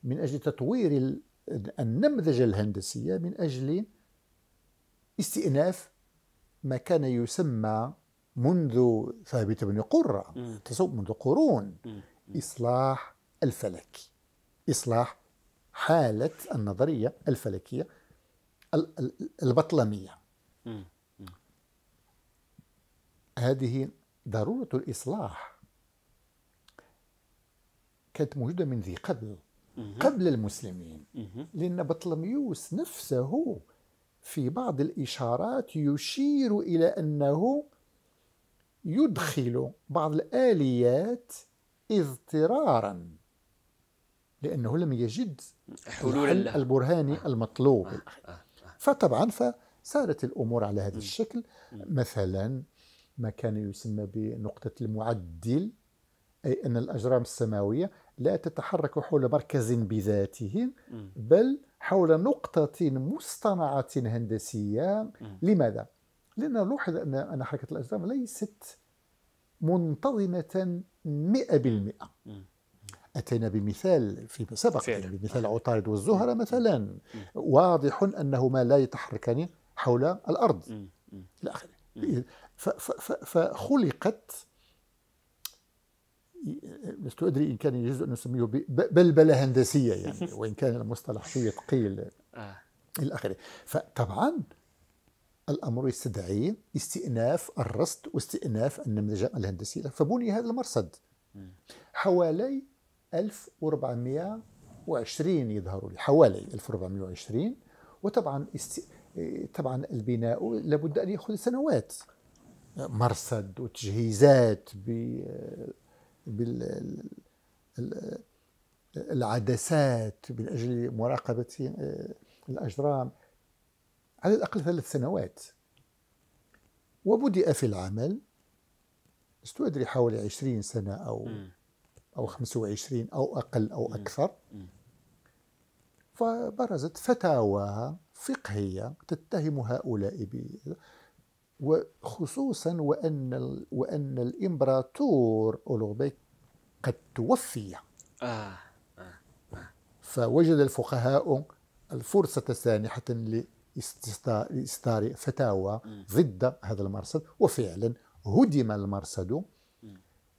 من أجل تطوير النمذجة الهندسية من أجل استئناف ما كان يسمى منذ ثابت بن قرة منذ قرون. إصلاح الفلك إصلاح حالة النظرية الفلكية البطلمية. هذه ضرورة الإصلاح. كانت موجودة من ذي قبل قبل المسلمين. لأن بطلميوس نفسه في بعض الإشارات يشير إلى أنه يدخل بعض الآليات اضطرارا لأنه لم يجد حلول البرهاني المطلوب. آه. آه. فطبعا فصارت الأمور على هذا الشكل. مثلا ما كان يسمى بنقطة المعدل أي أن الأجرام السماوية لا تتحرك حول مركز بذاته بل حول نقطة مصطنعة هندسية. لماذا؟ لأن نلاحظ أن أن حركة الأجرام ليست منتظمة 100% أتينا بمثال فيما سبق يعني بمثال عطارد والزهرة مثلا. واضح أنهما لا يتحركان حول الأرض. إلى آخره. فخلقت لست أدري إن كان يجوز أن نسميه بلبلة هندسية يعني [laughs] وإن كان المصطلح شوية ثقيل. آه. إلى آخره. فطبعا الأمر يستدعي استئناف الرصد واستئناف النمذجة الهندسية. فبني هذا المرصد. حوالي 1420 يظهر لي حوالي 1420 وطبعا است... طبعا البناء لابد أن يأخذ سنوات. مرصد وتجهيزات ب بال العدسات من أجل مراقبه الأجرام. على الأقل ثلاث سنوات. وبدأ في العمل. لست ادري حوالي 20 سنة أو أو 25 أو أقل أو أكثر فبرزت فتاوى فقهية تتهم هؤلاء ب وخصوصا وأن وأن الإمبراطور أولوبيك قد توفي آه. آه. آه. فوجد الفقهاء الفرصة سانحة لإصدار فتاوى ضد هذا المرصد وفعلا هدم المرصد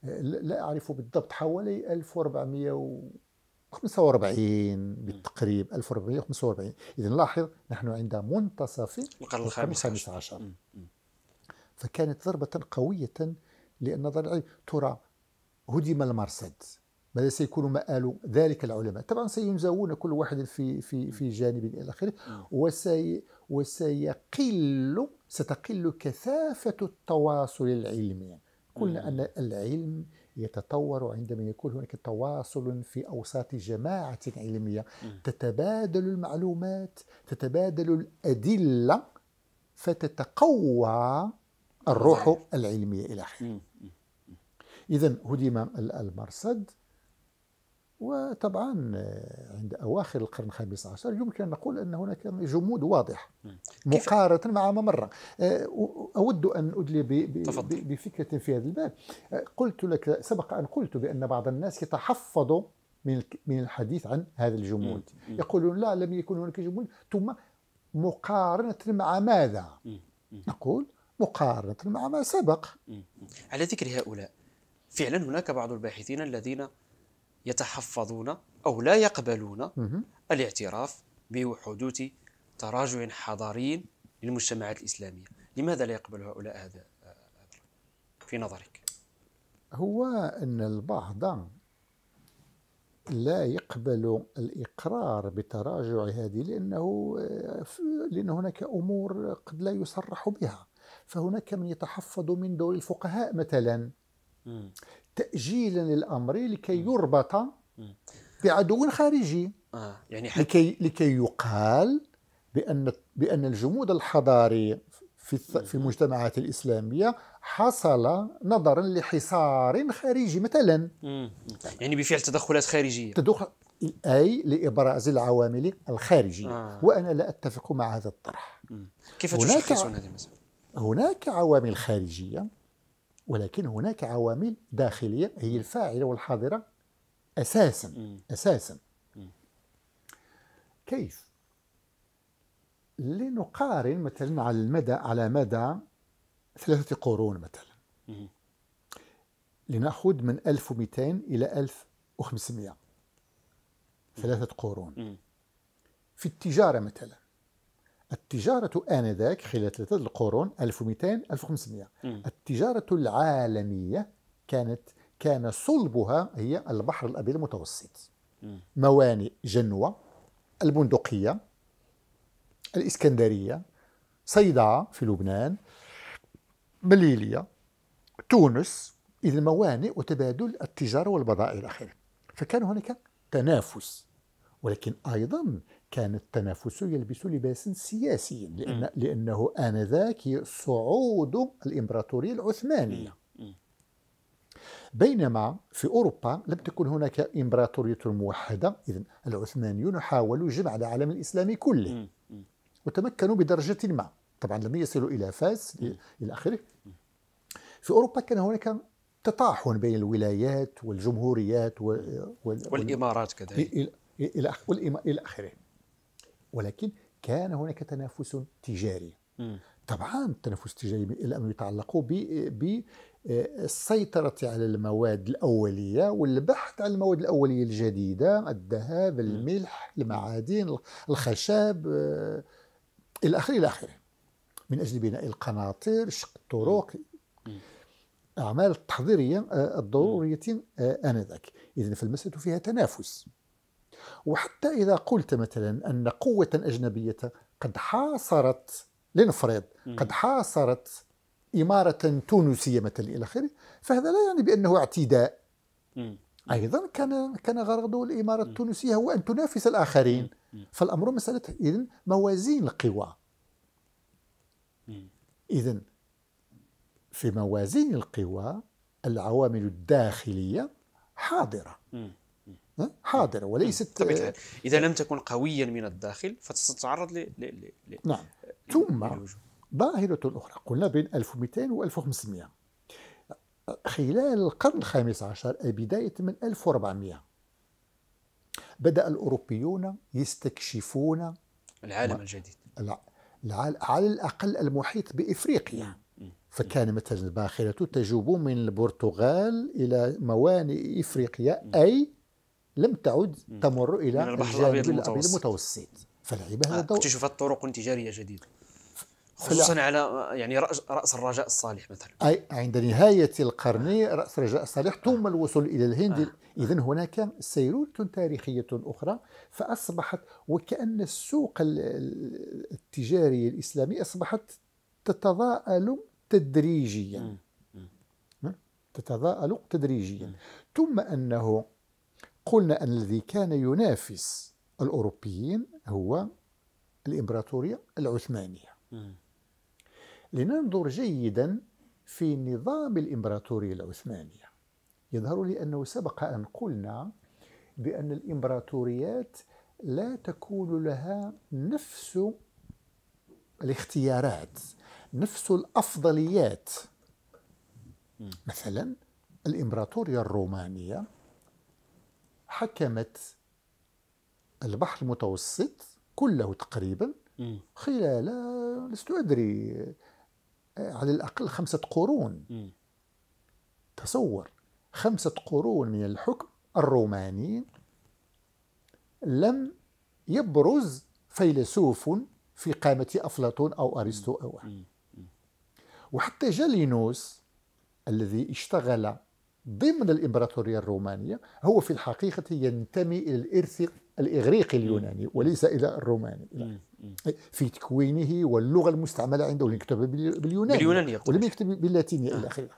لا أعرف بالضبط حوالي 1445 بالتقريب 1445 إذا لاحظ نحن عند منتصف القرن الخامس عشر. فكانت ضربة قوية لأن ترى هدم المرصد. ماذا سيكون مآل ذلك العلماء؟ طبعا سينزوون كل واحد في في في جانب إلى آخره وسي وسيقل ستقل كثافة التواصل العلمي. قلنا أن العلم يتطور عندما يكون هناك تواصل في أوساط جماعة علمية. تتبادل المعلومات تتبادل الأدلة فتتقوى الروح العلمية إلى آخره. اذا هدم المرصد وطبعا آه، عند أواخر القرن الخامس عشر يمكن أن نقول أن هناك جمود واضح مقارنة مع ما مر. آه، أود أن أدلي بفكرة في هذا الباب. آه، قلت لك سبق أن قلت بأن بعض الناس يتحفظ من من الحديث عن هذا الجمود. يقولون لا لم يكن هناك جمود. ثم مقارنة مع ماذا؟ نقول مقارنة مع ما سبق. على ذكر هؤلاء فعلا هناك بعض الباحثين الذين يتحفظون أو لا يقبلون الاعتراف بحدوث تراجع حضاري للمجتمعات الإسلامية. لماذا لا يقبل هؤلاء هذا؟ في نظرك. هو أن البعض لا يقبل الإقرار بتراجع هذه لأنه لأن هناك أمور قد لا يصرح بها. فهناك من يتحفظ من دور الفقهاء مثلا. تأجيلا للأمر لكي يربط بعدو خارجي. آه يعني لكي لكي يقال بأن بأن الجمود الحضاري في في المجتمعات الإسلامية حصل نظرا لحصار خارجي مثلا. يعني بفعل تدخلات خارجية. تدخل أي لإبراز العوامل الخارجية. آه. وأنا لا أتفق مع هذا الطرح. كيف تشخصون هذه المسألة؟ هناك عوامل خارجية. ولكن هناك عوامل داخلية هي الفاعلة والحاضرة أساسا أساسا. كيف؟ لنقارن مثلا على المدى على مدى ثلاثة قرون مثلا. لنأخذ من 1200 إلى 1500 ثلاثة قرون. في التجارة مثلا. التجارة آنذاك خلال ثلاثة القرون 1200 1500 التجارة العالمية كانت كان صلبها هي البحر الأبيض المتوسط. موانئ جنوة البندقية الإسكندرية صيداء في لبنان مليليا تونس. إذا موانئ وتبادل التجارة والبضائع إلى آخره. فكان هناك تنافس ولكن أيضا كان التنافس يلبس لباسا سياسيا لأن لأنه آنذاك صعود الإمبراطورية العثمانية. بينما في أوروبا لم تكن هناك إمبراطورية موحدة إذن العثمانيون حاولوا جمع العالم الإسلامي كله. وتمكنوا بدرجة ما. طبعا لم يصلوا إلى فاس إلى آخره. في أوروبا كان هناك تطاحن بين الولايات والجمهوريات وال... والإمارات كذلك. إلى إلى آخره. ولكن كان هناك تنافس تجاري. طبعا التنافس التجاري أن يتعلق بالسيطرة على المواد الأولية والبحث عن المواد الأولية الجديدة الذهب الملح المعادن الخشب آه، إلى آخره إلى آخره. من أجل بناء القناطر شق الطرق. أعمال التحضيرية آه، الضرورية آه، آنذاك. إذن فالمسألة فيها تنافس. وحتى إذا قلت مثلا أن قوة أجنبية قد حاصرت لنفرض قد حاصرت إمارة تونسية مثلا إلى آخره فهذا لا يعني بأنه اعتداء. أيضا كان كان غرض الإمارة التونسية هو أن تنافس الآخرين. فالأمر مسألة إذن موازين القوى. إذن في موازين القوى العوامل الداخلية حاضرة. حاضرة وليست إذا لم تكن قويا من الداخل فستتعرض ل... نعم. ثم ظاهرة أخرى. قلنا بين 1200 و 1500 خلال القرن الخامس عشر بداية من 1400 بدأ الأوروبيون يستكشفون العالم الجديد. على الأقل المحيط بإفريقيا. فكان مثلا الباخرة تجوب من البرتغال إلى موانئ إفريقيا أي لم تعد تمر إلى البحر الأبيض المتوسط, المتوسط. فلعب هذا الدور اكتشفت طرق تجارية جديدة. خصوصا على يعني رأس الرجاء الصالح مثلا. أي عند نهاية القرن رأس الرجاء الصالح ثم الوصول إلى الهند. آه. اذا هناك سيروره تاريخية أخرى. فأصبحت وكأن السوق التجاري الإسلامي أصبحت تتضاءل تدريجيا. تتضاءل تدريجيا. ثم أنه قلنا أن الذي كان ينافس الأوروبيين هو الإمبراطورية العثمانية. لننظر جيدا في نظام الإمبراطورية العثمانية. يظهر لي أنه سبق أن قلنا بأن الإمبراطوريات لا تكون لها نفس الاختيارات نفس الأفضليات. مثلا الإمبراطورية الرومانية حكمت البحر المتوسط كله تقريبا خلال لست أدري على الأقل خمسة قرون. تصور خمسة قرون من الحكم الروماني لم يبرز فيلسوف في قامة أفلاطون أو أرسطو أو وحتى جالينوس الذي اشتغل ضمن الإمبراطورية الرومانية هو في الحقيقة ينتمي إلى الإرث الإغريقي اليوناني وليس إلى الروماني. في تكوينه واللغة المستعملة عنده يكتب باليوناني باليوناني ولم يكتب باللاتينية إلى آخره.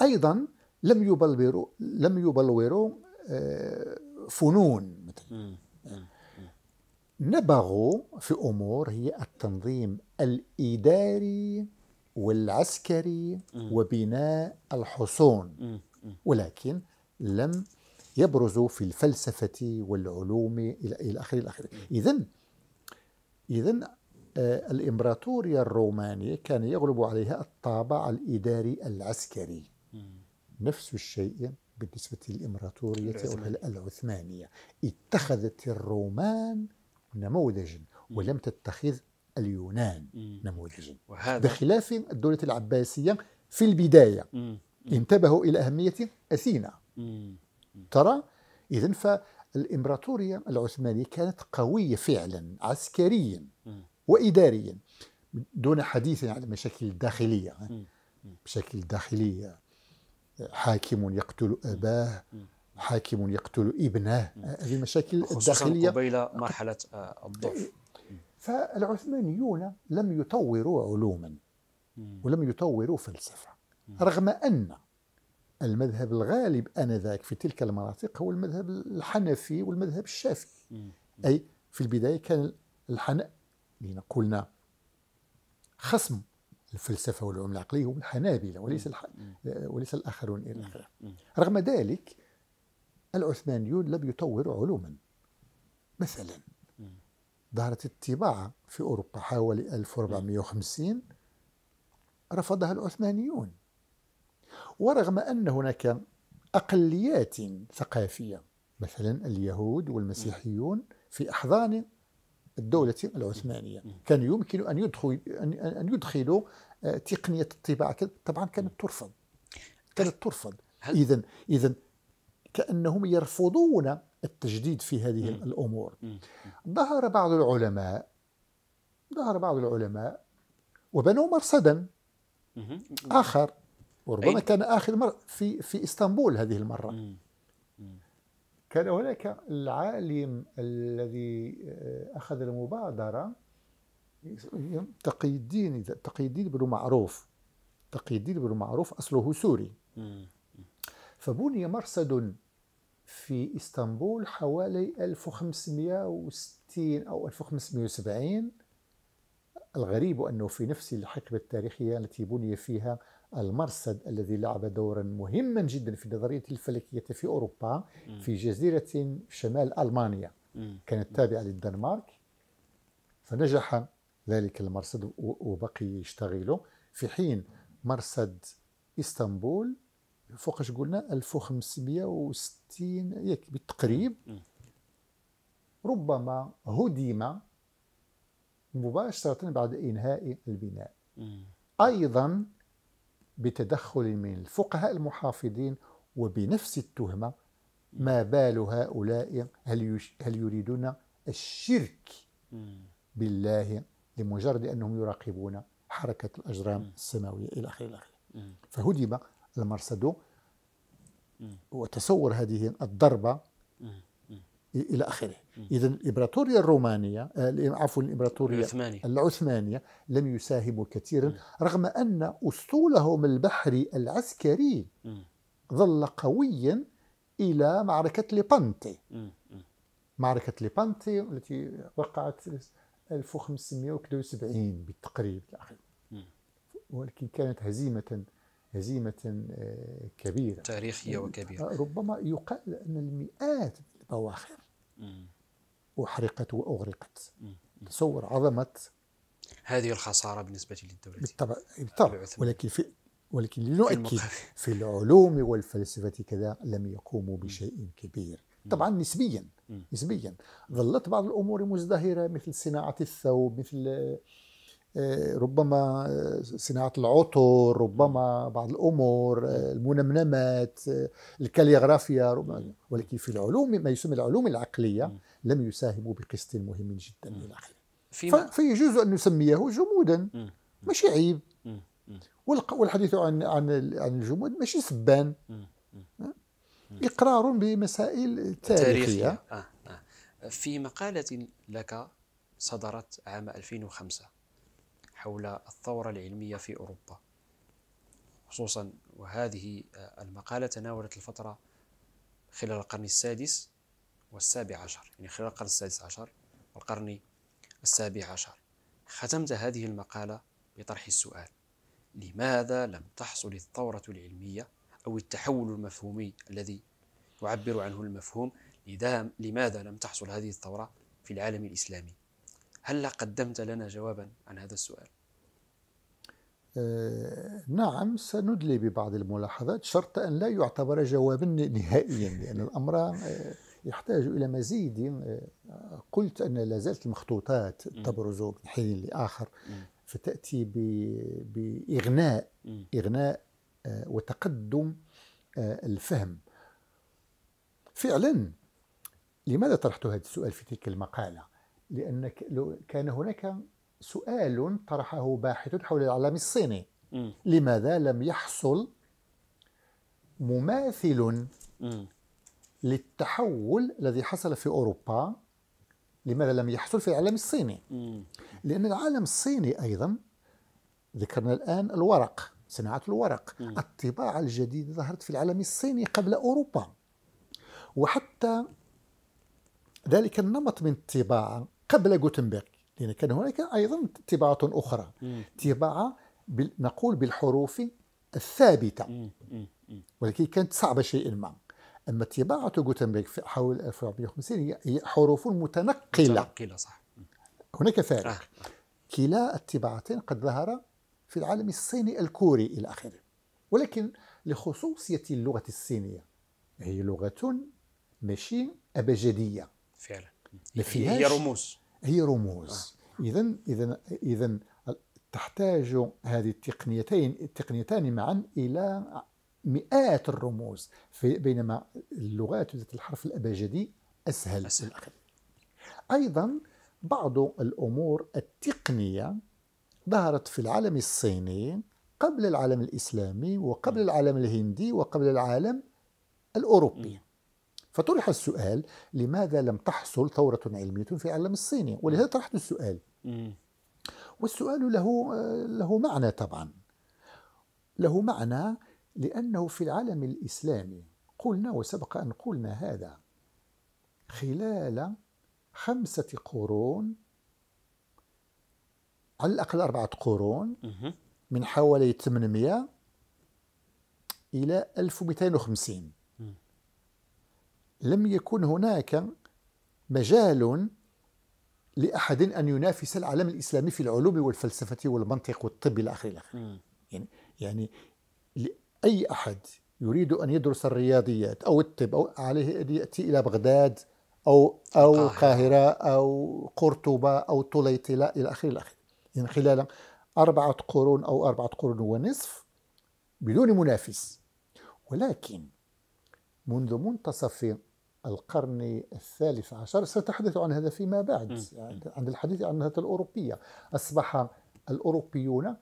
أيضا لم يبلوروا لم يبلوروا آه، فنون مثلا. نبغوا في أمور هي التنظيم الإداري والعسكري وبناء الحصون. ولكن لم يبرزوا في الفلسفة والعلوم إلى اخره إلى آخره. اذا اذا آه، الإمبراطورية الرومانية كان يغلب عليها الطابع الإداري العسكري. نفس الشيء بالنسبة للإمبراطورية العثمانية. اتخذت الرومان نموذجا ولم تتخذ اليونان نموذجا. بخلاف الدولة العباسية في البداية. انتبهوا إلى أهمية أثينا. ترى؟ إذا فالإمبراطورية العثمانية كانت قوية فعلا عسكريا وإداريا دون حديث عن المشاكل الداخلية مشاكل داخلية. حاكم يقتل أباه. حاكم يقتل ابنه. هذه المشاكل الداخلية قبيل مرحلة آه، الضعف. فالعثمانيون لم يطوروا علوما ولم يطوروا فلسفة رغم أن المذهب الغالب آنذاك في تلك المناطق هو المذهب الحنفي والمذهب الشافعي. أي في البداية كان الحن قلنا خصم الفلسفة والعلوم العقلية هم الحنابلة وليس الح... وليس الآخرون إلى آخره. رغم ذلك العثمانيون لم يطوروا علوما. مثلا ظهرت الطباعة في أوروبا حوالي 1450 رفضها العثمانيون. ورغم أن هناك أقليات ثقافية مثلا اليهود والمسيحيون في أحضان الدولة العثمانية كان يمكن أن يدخل أن يدخلوا آه، تقنية الطباعة. طبعا كانت ترفض. كانت ترفض. إذا إذا كأنهم يرفضون التجديد في هذه الأمور. ظهر بعض العلماء ظهر بعض العلماء وبنوا مرصدا آخر وربما كان آخر مرة في في إسطنبول هذه المرة. كان هناك العالم الذي آه، أخذ المبادرة تقي الدين تقي الدين بن معروف تقي الدين بن معروف أصله سوري. فبني مرصد في إسطنبول حوالي 1560 أو 1570 الغريب أنه في نفس الحقبة التاريخية التي بني فيها المرصد الذي لعب دورا مهما جدا في النظرية الفلكية في أوروبا في جزيرة شمال ألمانيا. كانت تابعة للدنمارك. فنجح ذلك المرصد وبقي يشتغل. في حين مرصد إسطنبول فوقاش قلنا 1560 ياك بالتقريب. ربما هدم مباشرة بعد إنهاء البناء. أيضا بتدخل من الفقهاء المحافظين وبنفس التهمة ما بال هؤلاء هل, هل يريدون الشرك؟ بالله لمجرد أنهم يراقبون حركة الأجرام السماوية إلى آخره. فهدم المرصد. وتصور هذه الضربة إلى آخره. إذا الإمبراطورية الرومانية آه، عفوا الإمبراطورية العثمانية. العثمانية لم يساهموا كثيرا رغم أن أسطولهم البحري العسكري ظل قويا إلى معركة ليبانتي. معركة ليبانتي التي وقعت 1571 بالتقريب. ولكن كانت هزيمة هزيمة آه، كبيرة. تاريخية وكبيرة. ربما يقال أن المئات البواخر أحرقت وأغرقت. تصور عظمة هذه الخسارة بالنسبة للدولة. بالطبع بالطبع. ولكن في ولكن لنؤكد في العلوم والفلسفة كذا لم يقوموا بشيء كبير. طبعا نسبيا نسبيا. ظلت بعض الأمور مزدهرة مثل صناعة الثوب مثل ربما آه، صناعة العطر ربما بعض الأمور آه، المنمنمات الكاليغرافيا ولكن في العلوم ما يسمى العلوم العقلية لم يساهموا بقسط مهم جدا إلى آخره فيجوز أن نسميه جمودا. ماشي عيب. والحديث عن عن عن الجمود ماشي سبان. إقرار بمسائل تاريخية. آه آه. في مقالة لك صدرت عام 2005 حول الثورة العلمية في أوروبا. خصوصا وهذه آه، المقالة تناولت الفترة خلال القرن السادس والسابع عشر. يعني خلال القرن السادس عشر والقرن السابع عشر. ختمت هذه المقالة بطرح السؤال لماذا لم تحصل الثورة العلمية أو التحول المفهومي الذي يعبر عنه المفهوم لماذا لم تحصل هذه الثورة في العالم الإسلامي؟ هل قدمت لنا جوابا عن هذا السؤال؟ آه نعم سندلي ببعض الملاحظات شرط أن لا يعتبر جوابا نهائيا لأن الأمر آه يحتاج إلى مزيد آه قلت أن لا زالت المخطوطات تبرز من حين لآخر فتأتي بإغناء إغناء آه، وتقدم الفهم فعلا لماذا طرحت هذا السؤال في تلك المقالة؟ لأن كان هناك سؤال طرحه باحث حول العالم الصيني م. لماذا لم يحصل مماثل م. للتحول الذي حصل في أوروبا لماذا لم يحصل في العالم الصيني م. لأن العالم الصيني أيضا ذكرنا الآن الورق صناعة الورق. الطباعة الجديدة ظهرت في العالم الصيني قبل أوروبا وحتى ذلك النمط من الطباعة قبل غوتنبرغ لأن كان هناك أيضا طباعة أخرى. طباعة نقول بالحروف الثابتة. ولكن كانت صعبة شيئا ما. أما طباعة غوتنبرغ في حول 1450 هي حروف متنقلة. متنقلة صح. هناك فارق آه. كلا الطباعتين قد ظهر في العالم الصيني الكوري إلى آخره. ولكن لخصوصية اللغة الصينية هي لغة ماشي أبجدية. فعلا. هي رموز. هي رموز. اذا اذا اذا تحتاج هذه التقنيتين التقنيتان معا إلى مئات الرموز في بينما اللغات ذات الحرف الأبجدي أسهل, أسهل. أيضا بعض الأمور التقنية ظهرت في العالم الصيني قبل العالم الإسلامي وقبل العالم الهندي وقبل العالم الأوروبي. فطرح السؤال لماذا لم تحصل ثورة علمية في العالم الصيني؟ ولهذا طرحت السؤال. والسؤال له له معنى طبعا. له معنى لأنه في العالم الإسلامي قلنا وسبق أن قلنا هذا خلال خمسة قرون على الأقل أربعة قرون من حوالي 800 إلى 1250 لم يكن هناك مجال لأحد أن ينافس العالم الإسلامي في العلوم والفلسفة والمنطق والطب إلى آخره يعني يعني أي أحد يريد أن يدرس الرياضيات أو الطب أو عليه أن يأتي إلى بغداد أو أو القاهرة. أو قرطبة أو طليطلة إلى آخره إلى آخره يعني خلال أربعة قرون أو أربعة قرون ونصف بدون منافس. ولكن منذ منتصف القرن الثالث عشر سنتحدث عن هذا فيما بعد يعني عند الحديث عن النهضة الأوروبية. أصبح الأوروبيون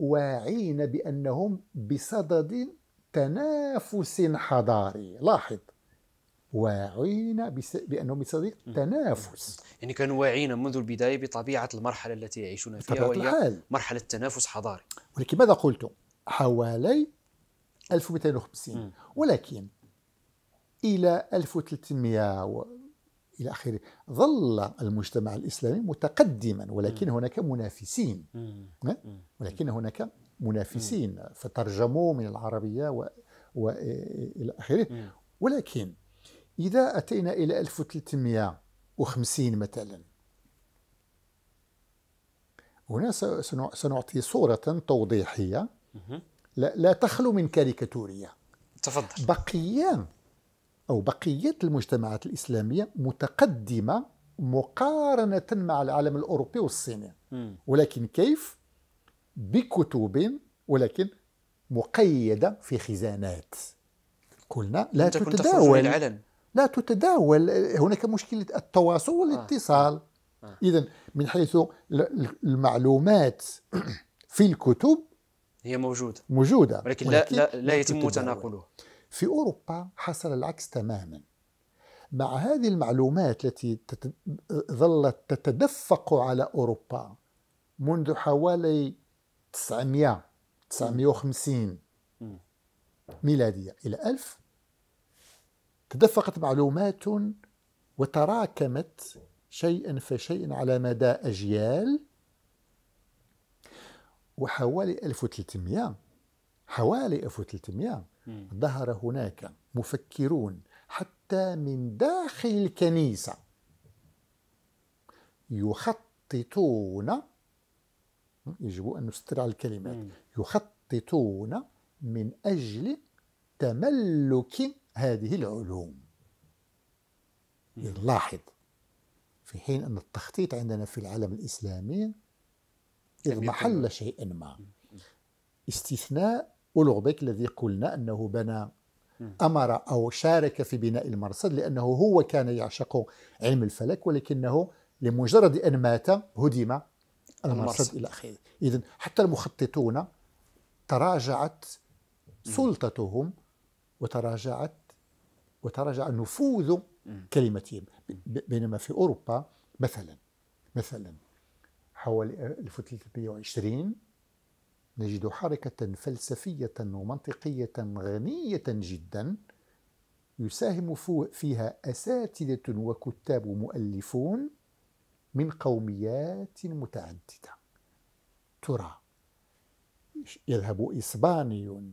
واعين بأنهم بصدد تنافس حضاري. لاحظ. واعين بأنهم بصدد تنافس. يعني كانوا واعين منذ البداية بطبيعة المرحلة التي يعيشون فيها وهي الحال. مرحلة تنافس حضاري. ولكن ماذا قلت حوالي 1250 ولكن إلى 1300 و... إلى آخره. ظل المجتمع الإسلامي متقدما ولكن هناك منافسين. ولكن هناك منافسين فترجموا من العربية و... وإلى آخره. ولكن إذا أتينا إلى 1350 مثلا هنا سنعطي صورة توضيحية. لا, تخلو من كاريكاتورية. تفضل. بقية أو بقية المجتمعات الإسلامية متقدمة مقارنة مع العالم الأوروبي والصيني. ولكن كيف؟ بكتب ولكن مقيدة في خزانات. قلنا لا تتداول. لا تتداول. هناك مشكلة التواصل والاتصال. آه. آه. إذا من حيث المعلومات في الكتب هي موجودة. موجودة. ولكن, ولكن لا, لا, لا يتم تناقلها. في أوروبا حصل العكس تماما. مع هذه المعلومات التي ظلت تتدفق على أوروبا منذ حوالي 900 950 ميلادية إلى 1000 تدفقت معلومات وتراكمت شيئا فشيئا على مدى أجيال. وحوالي 1300 حوالي 1300 ظهر هناك مفكرون حتى من داخل الكنيسة يخططون يجب أن نستر على الكلمات يخططون من أجل تملك هذه العلوم. لاحظ في حين أن التخطيط عندنا في العالم الإسلامي اضمحل شيئا ما. استثناء أولغبيك الذي قلنا أنه بنى أمر أو شارك في بناء المرصد لأنه هو كان يعشق علم الفلك ولكنه لمجرد أن مات هدم المرصد إلى آخره. إذا حتى المخططون تراجعت سلطتهم وتراجعت وتراجع نفوذ كلمتهم. بينما في أوروبا مثلا مثلا حوالي 1320 نجد حركة فلسفية ومنطقية غنية جدا يساهم فيها أساتذة وكتاب ومؤلفون من قوميات متعددة. ترى يذهب إسباني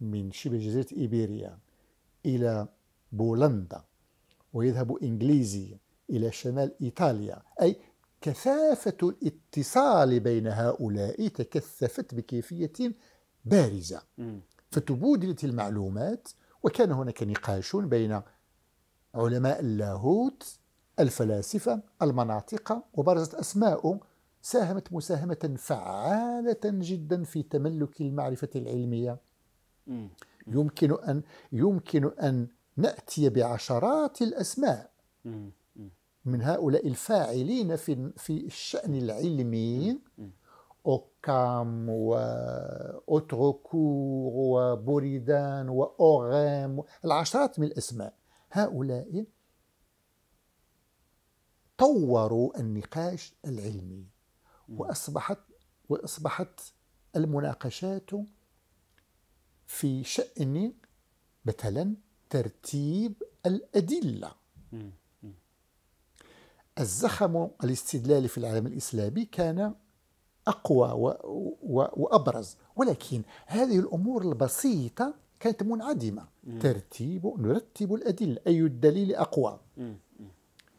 من شبه جزيرة إيبيريا إلى بولندا ويذهب إنجليزي إلى شمال إيطاليا. أي كثافة الاتصال بين هؤلاء تكثفت بكيفية بارزة. فتبودلت المعلومات وكان هناك نقاش بين علماء اللاهوت الفلاسفة المناطق وبرزت أسماء ساهمت مساهمة فعالة جدا في تملك المعرفة العلمية. يمكن أن يمكن أن نأتي بعشرات الأسماء. من هؤلاء الفاعلين في في الشأن العلمي أوكام وأوتروكور وبوريدان وأوغام العشرات من الأسماء. هؤلاء طوروا النقاش العلمي وأصبحت وأصبحت المناقشات في شأن مثلا ترتيب الأدلة. الزخم الاستدلالي في العالم الإسلامي كان أقوى وأبرز. ولكن هذه الأمور البسيطة كانت منعدمة. ترتيب نرتب الأدلة. أي الدليل أقوى؟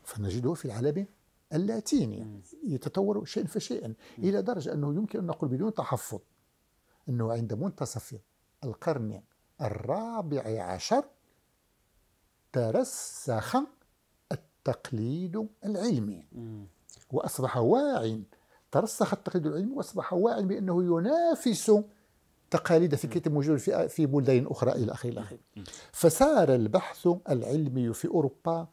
فنجده في العالم اللاتيني. يتطور شيئا فشيئا. إلى درجة أنه يمكن أن نقول بدون تحفظ أنه عند منتصف القرن الرابع عشر ترسخ التقليد العلمي. وأصبح واع ترسخ التقليد العلمي وأصبح واع بأنه ينافس تقاليد فكرية موجودة في في بلدان أخرى إلى آخره إلى فصار البحث العلمي في أوروبا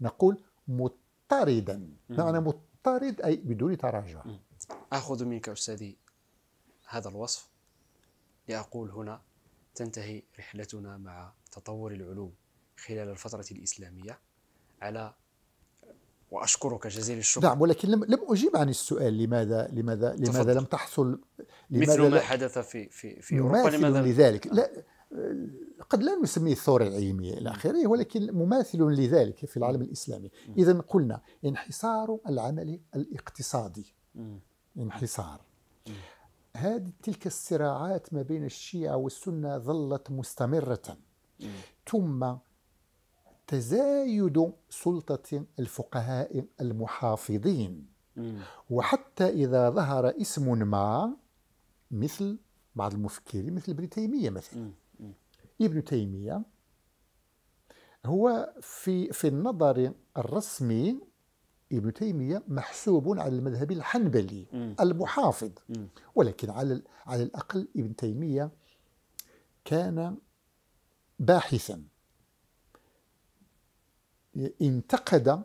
نقول مضطردا. معنى مضطرد أي بدون تراجع. أخذ منك أستاذي هذا الوصف لأقول هنا تنتهي رحلتنا مع تطور العلوم خلال الفترة الإسلامية على وأشكرك جزيل الشكر. نعم ولكن لم لم أجيب عن السؤال لماذا لماذا لماذا تفضل. لم تحصل لماذا مثل ما حدث في في في أوروبا لماذا لذلك؟ لا قد لا نسميه الثوره العلميه إلى آخره ولكن مماثل لذلك في العالم الإسلامي. اذا قلنا انحصار العمل الاقتصادي. انحصار. هذه تلك الصراعات ما بين الشيعة والسنة ظلت مستمرة. ثم تزايد سلطة الفقهاء المحافظين. وحتى إذا ظهر اسم ما مثل بعض المفكرين مثل ابن تيمية مثلا. ابن تيمية هو في في النظر الرسمي ابن تيمية محسوب على المذهب الحنبلي المحافظ. ولكن على على الأقل ابن تيمية كان باحثا. انتقد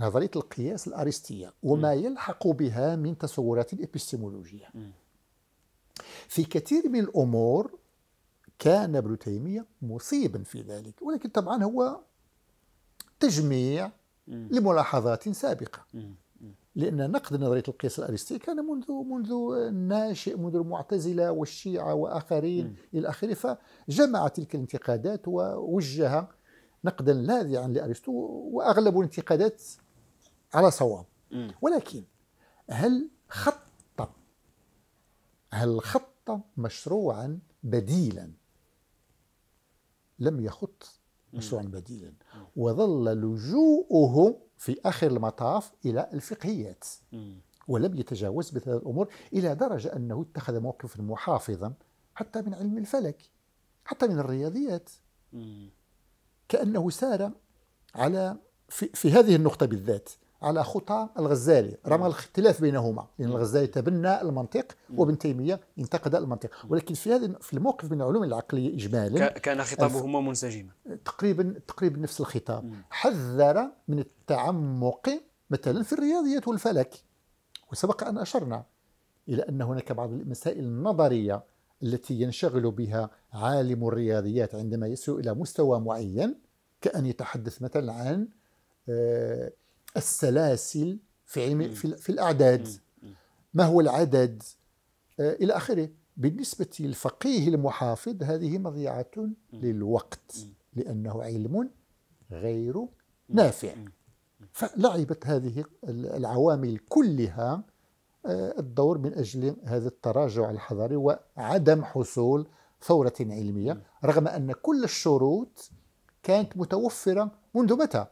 نظرية القياس الأرسطية وما يلحق بها من تصورات الإبستمولوجية في كثير من الأمور كان ابن تيمية مصيبا في ذلك ولكن طبعا هو تجميع لملاحظات سابقة. لأن نقد نظرية القياس الأرسطي كان منذ منذ ناشئ منذ المعتزلة والشيعة وآخرين إلى آخره فجمع تلك الانتقادات ووجه نقدا لاذعا لارسطو وأغلب الانتقادات على صواب. ولكن هل خط هل خط مشروعا بديلا؟ لم يخط مشروعا بديلا. وظل لجوءه في آخر المطاف إلى الفقهيات. ولم يتجاوز مثل الأمور إلى درجة أنه اتخذ موقفا محافظا حتى من علم الفلك حتى من الرياضيات. كأنه سار على في, في هذه النقطة بالذات على خطى الغزالي رغم الاختلاف بينهما لأن الغزالي تبنى المنطق وابن تيمية انتقد المنطق. ولكن في هذا في الموقف من العلوم العقلية إجمالا كان خطابهما منسجما. تقريبا تقريبا نفس الخطاب. حذر من التعمق مثلا في الرياضيات والفلك. وسبق أن أشرنا إلى أن هناك بعض المسائل النظرية التي ينشغل بها عالم الرياضيات عندما يصل إلى مستوى معين كأن يتحدث مثلا عن آه، السلاسل في علم في الأعداد. ما هو العدد؟ آه، إلى آخره. بالنسبة للفقيه المحافظ هذه مضيعة للوقت لأنه علم غير نافع. فلعبت هذه العوامل كلها الدور من أجل هذا التراجع الحضاري وعدم حصول ثورة علمية رغم أن كل الشروط كانت متوفرة منذ متى؟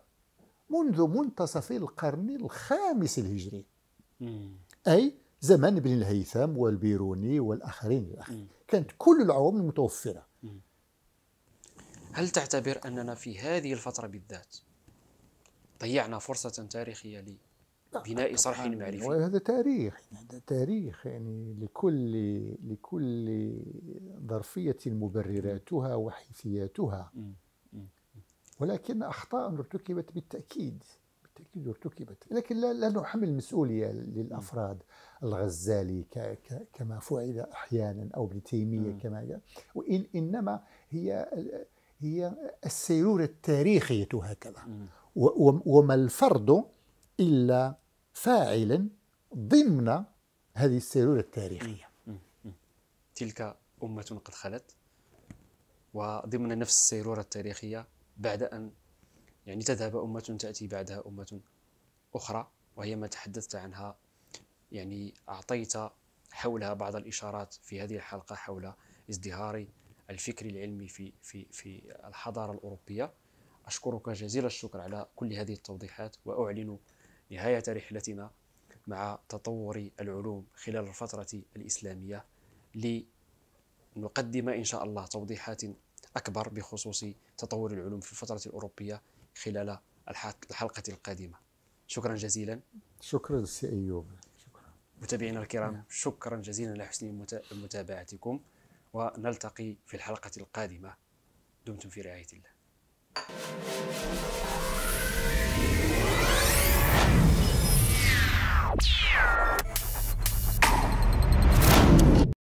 منذ منتصف القرن الخامس الهجري. أي زمن ابن الهيثم والبيروني والآخرين. الآخرين كانت كل العوامل متوفرة هل تعتبر أننا في هذه الفترة بالذات ضيعنا فرصة تاريخية بناء صرح معرفي. وهذا تاريخ هذا تاريخ يعني لكل لكل ظرفية مبرراتها وحيثياتها. ولكن أخطاء ارتكبت بالتأكيد بالتأكيد ارتكبت. لكن لا, لا نحمل المسؤولية للأفراد الغزالي كما فعل أحيانا أو ابن تيمية كما وإن إنما هي هي السيرورة التاريخية هكذا وما الفرد إلا فاعلا ضمن هذه السيرورة التاريخية. تلك أمة قد خلت وضمن نفس السيرورة التاريخية بعد أن يعني تذهب أمة تأتي بعدها أمة أخرى وهي ما تحدثت عنها. يعني أعطيت حولها بعض الإشارات في هذه الحلقة حول ازدهار الفكر العلمي في في في الحضارة الأوروبية. أشكرك جزيل الشكر على كل هذه التوضيحات وأعلن نهاية رحلتنا مع تطور العلوم خلال الفترة الإسلامية لنقدم إن شاء الله توضيحات أكبر بخصوص تطور العلوم في الفترة الأوروبية خلال الحلقة القادمة. شكرا جزيلا. شكرا سي أيوب. شكرا. متابعينا الكرام شكرا جزيلا لحسن متابعتكم ونلتقي في الحلقة القادمة. دمتم في رعاية الله. Yeah.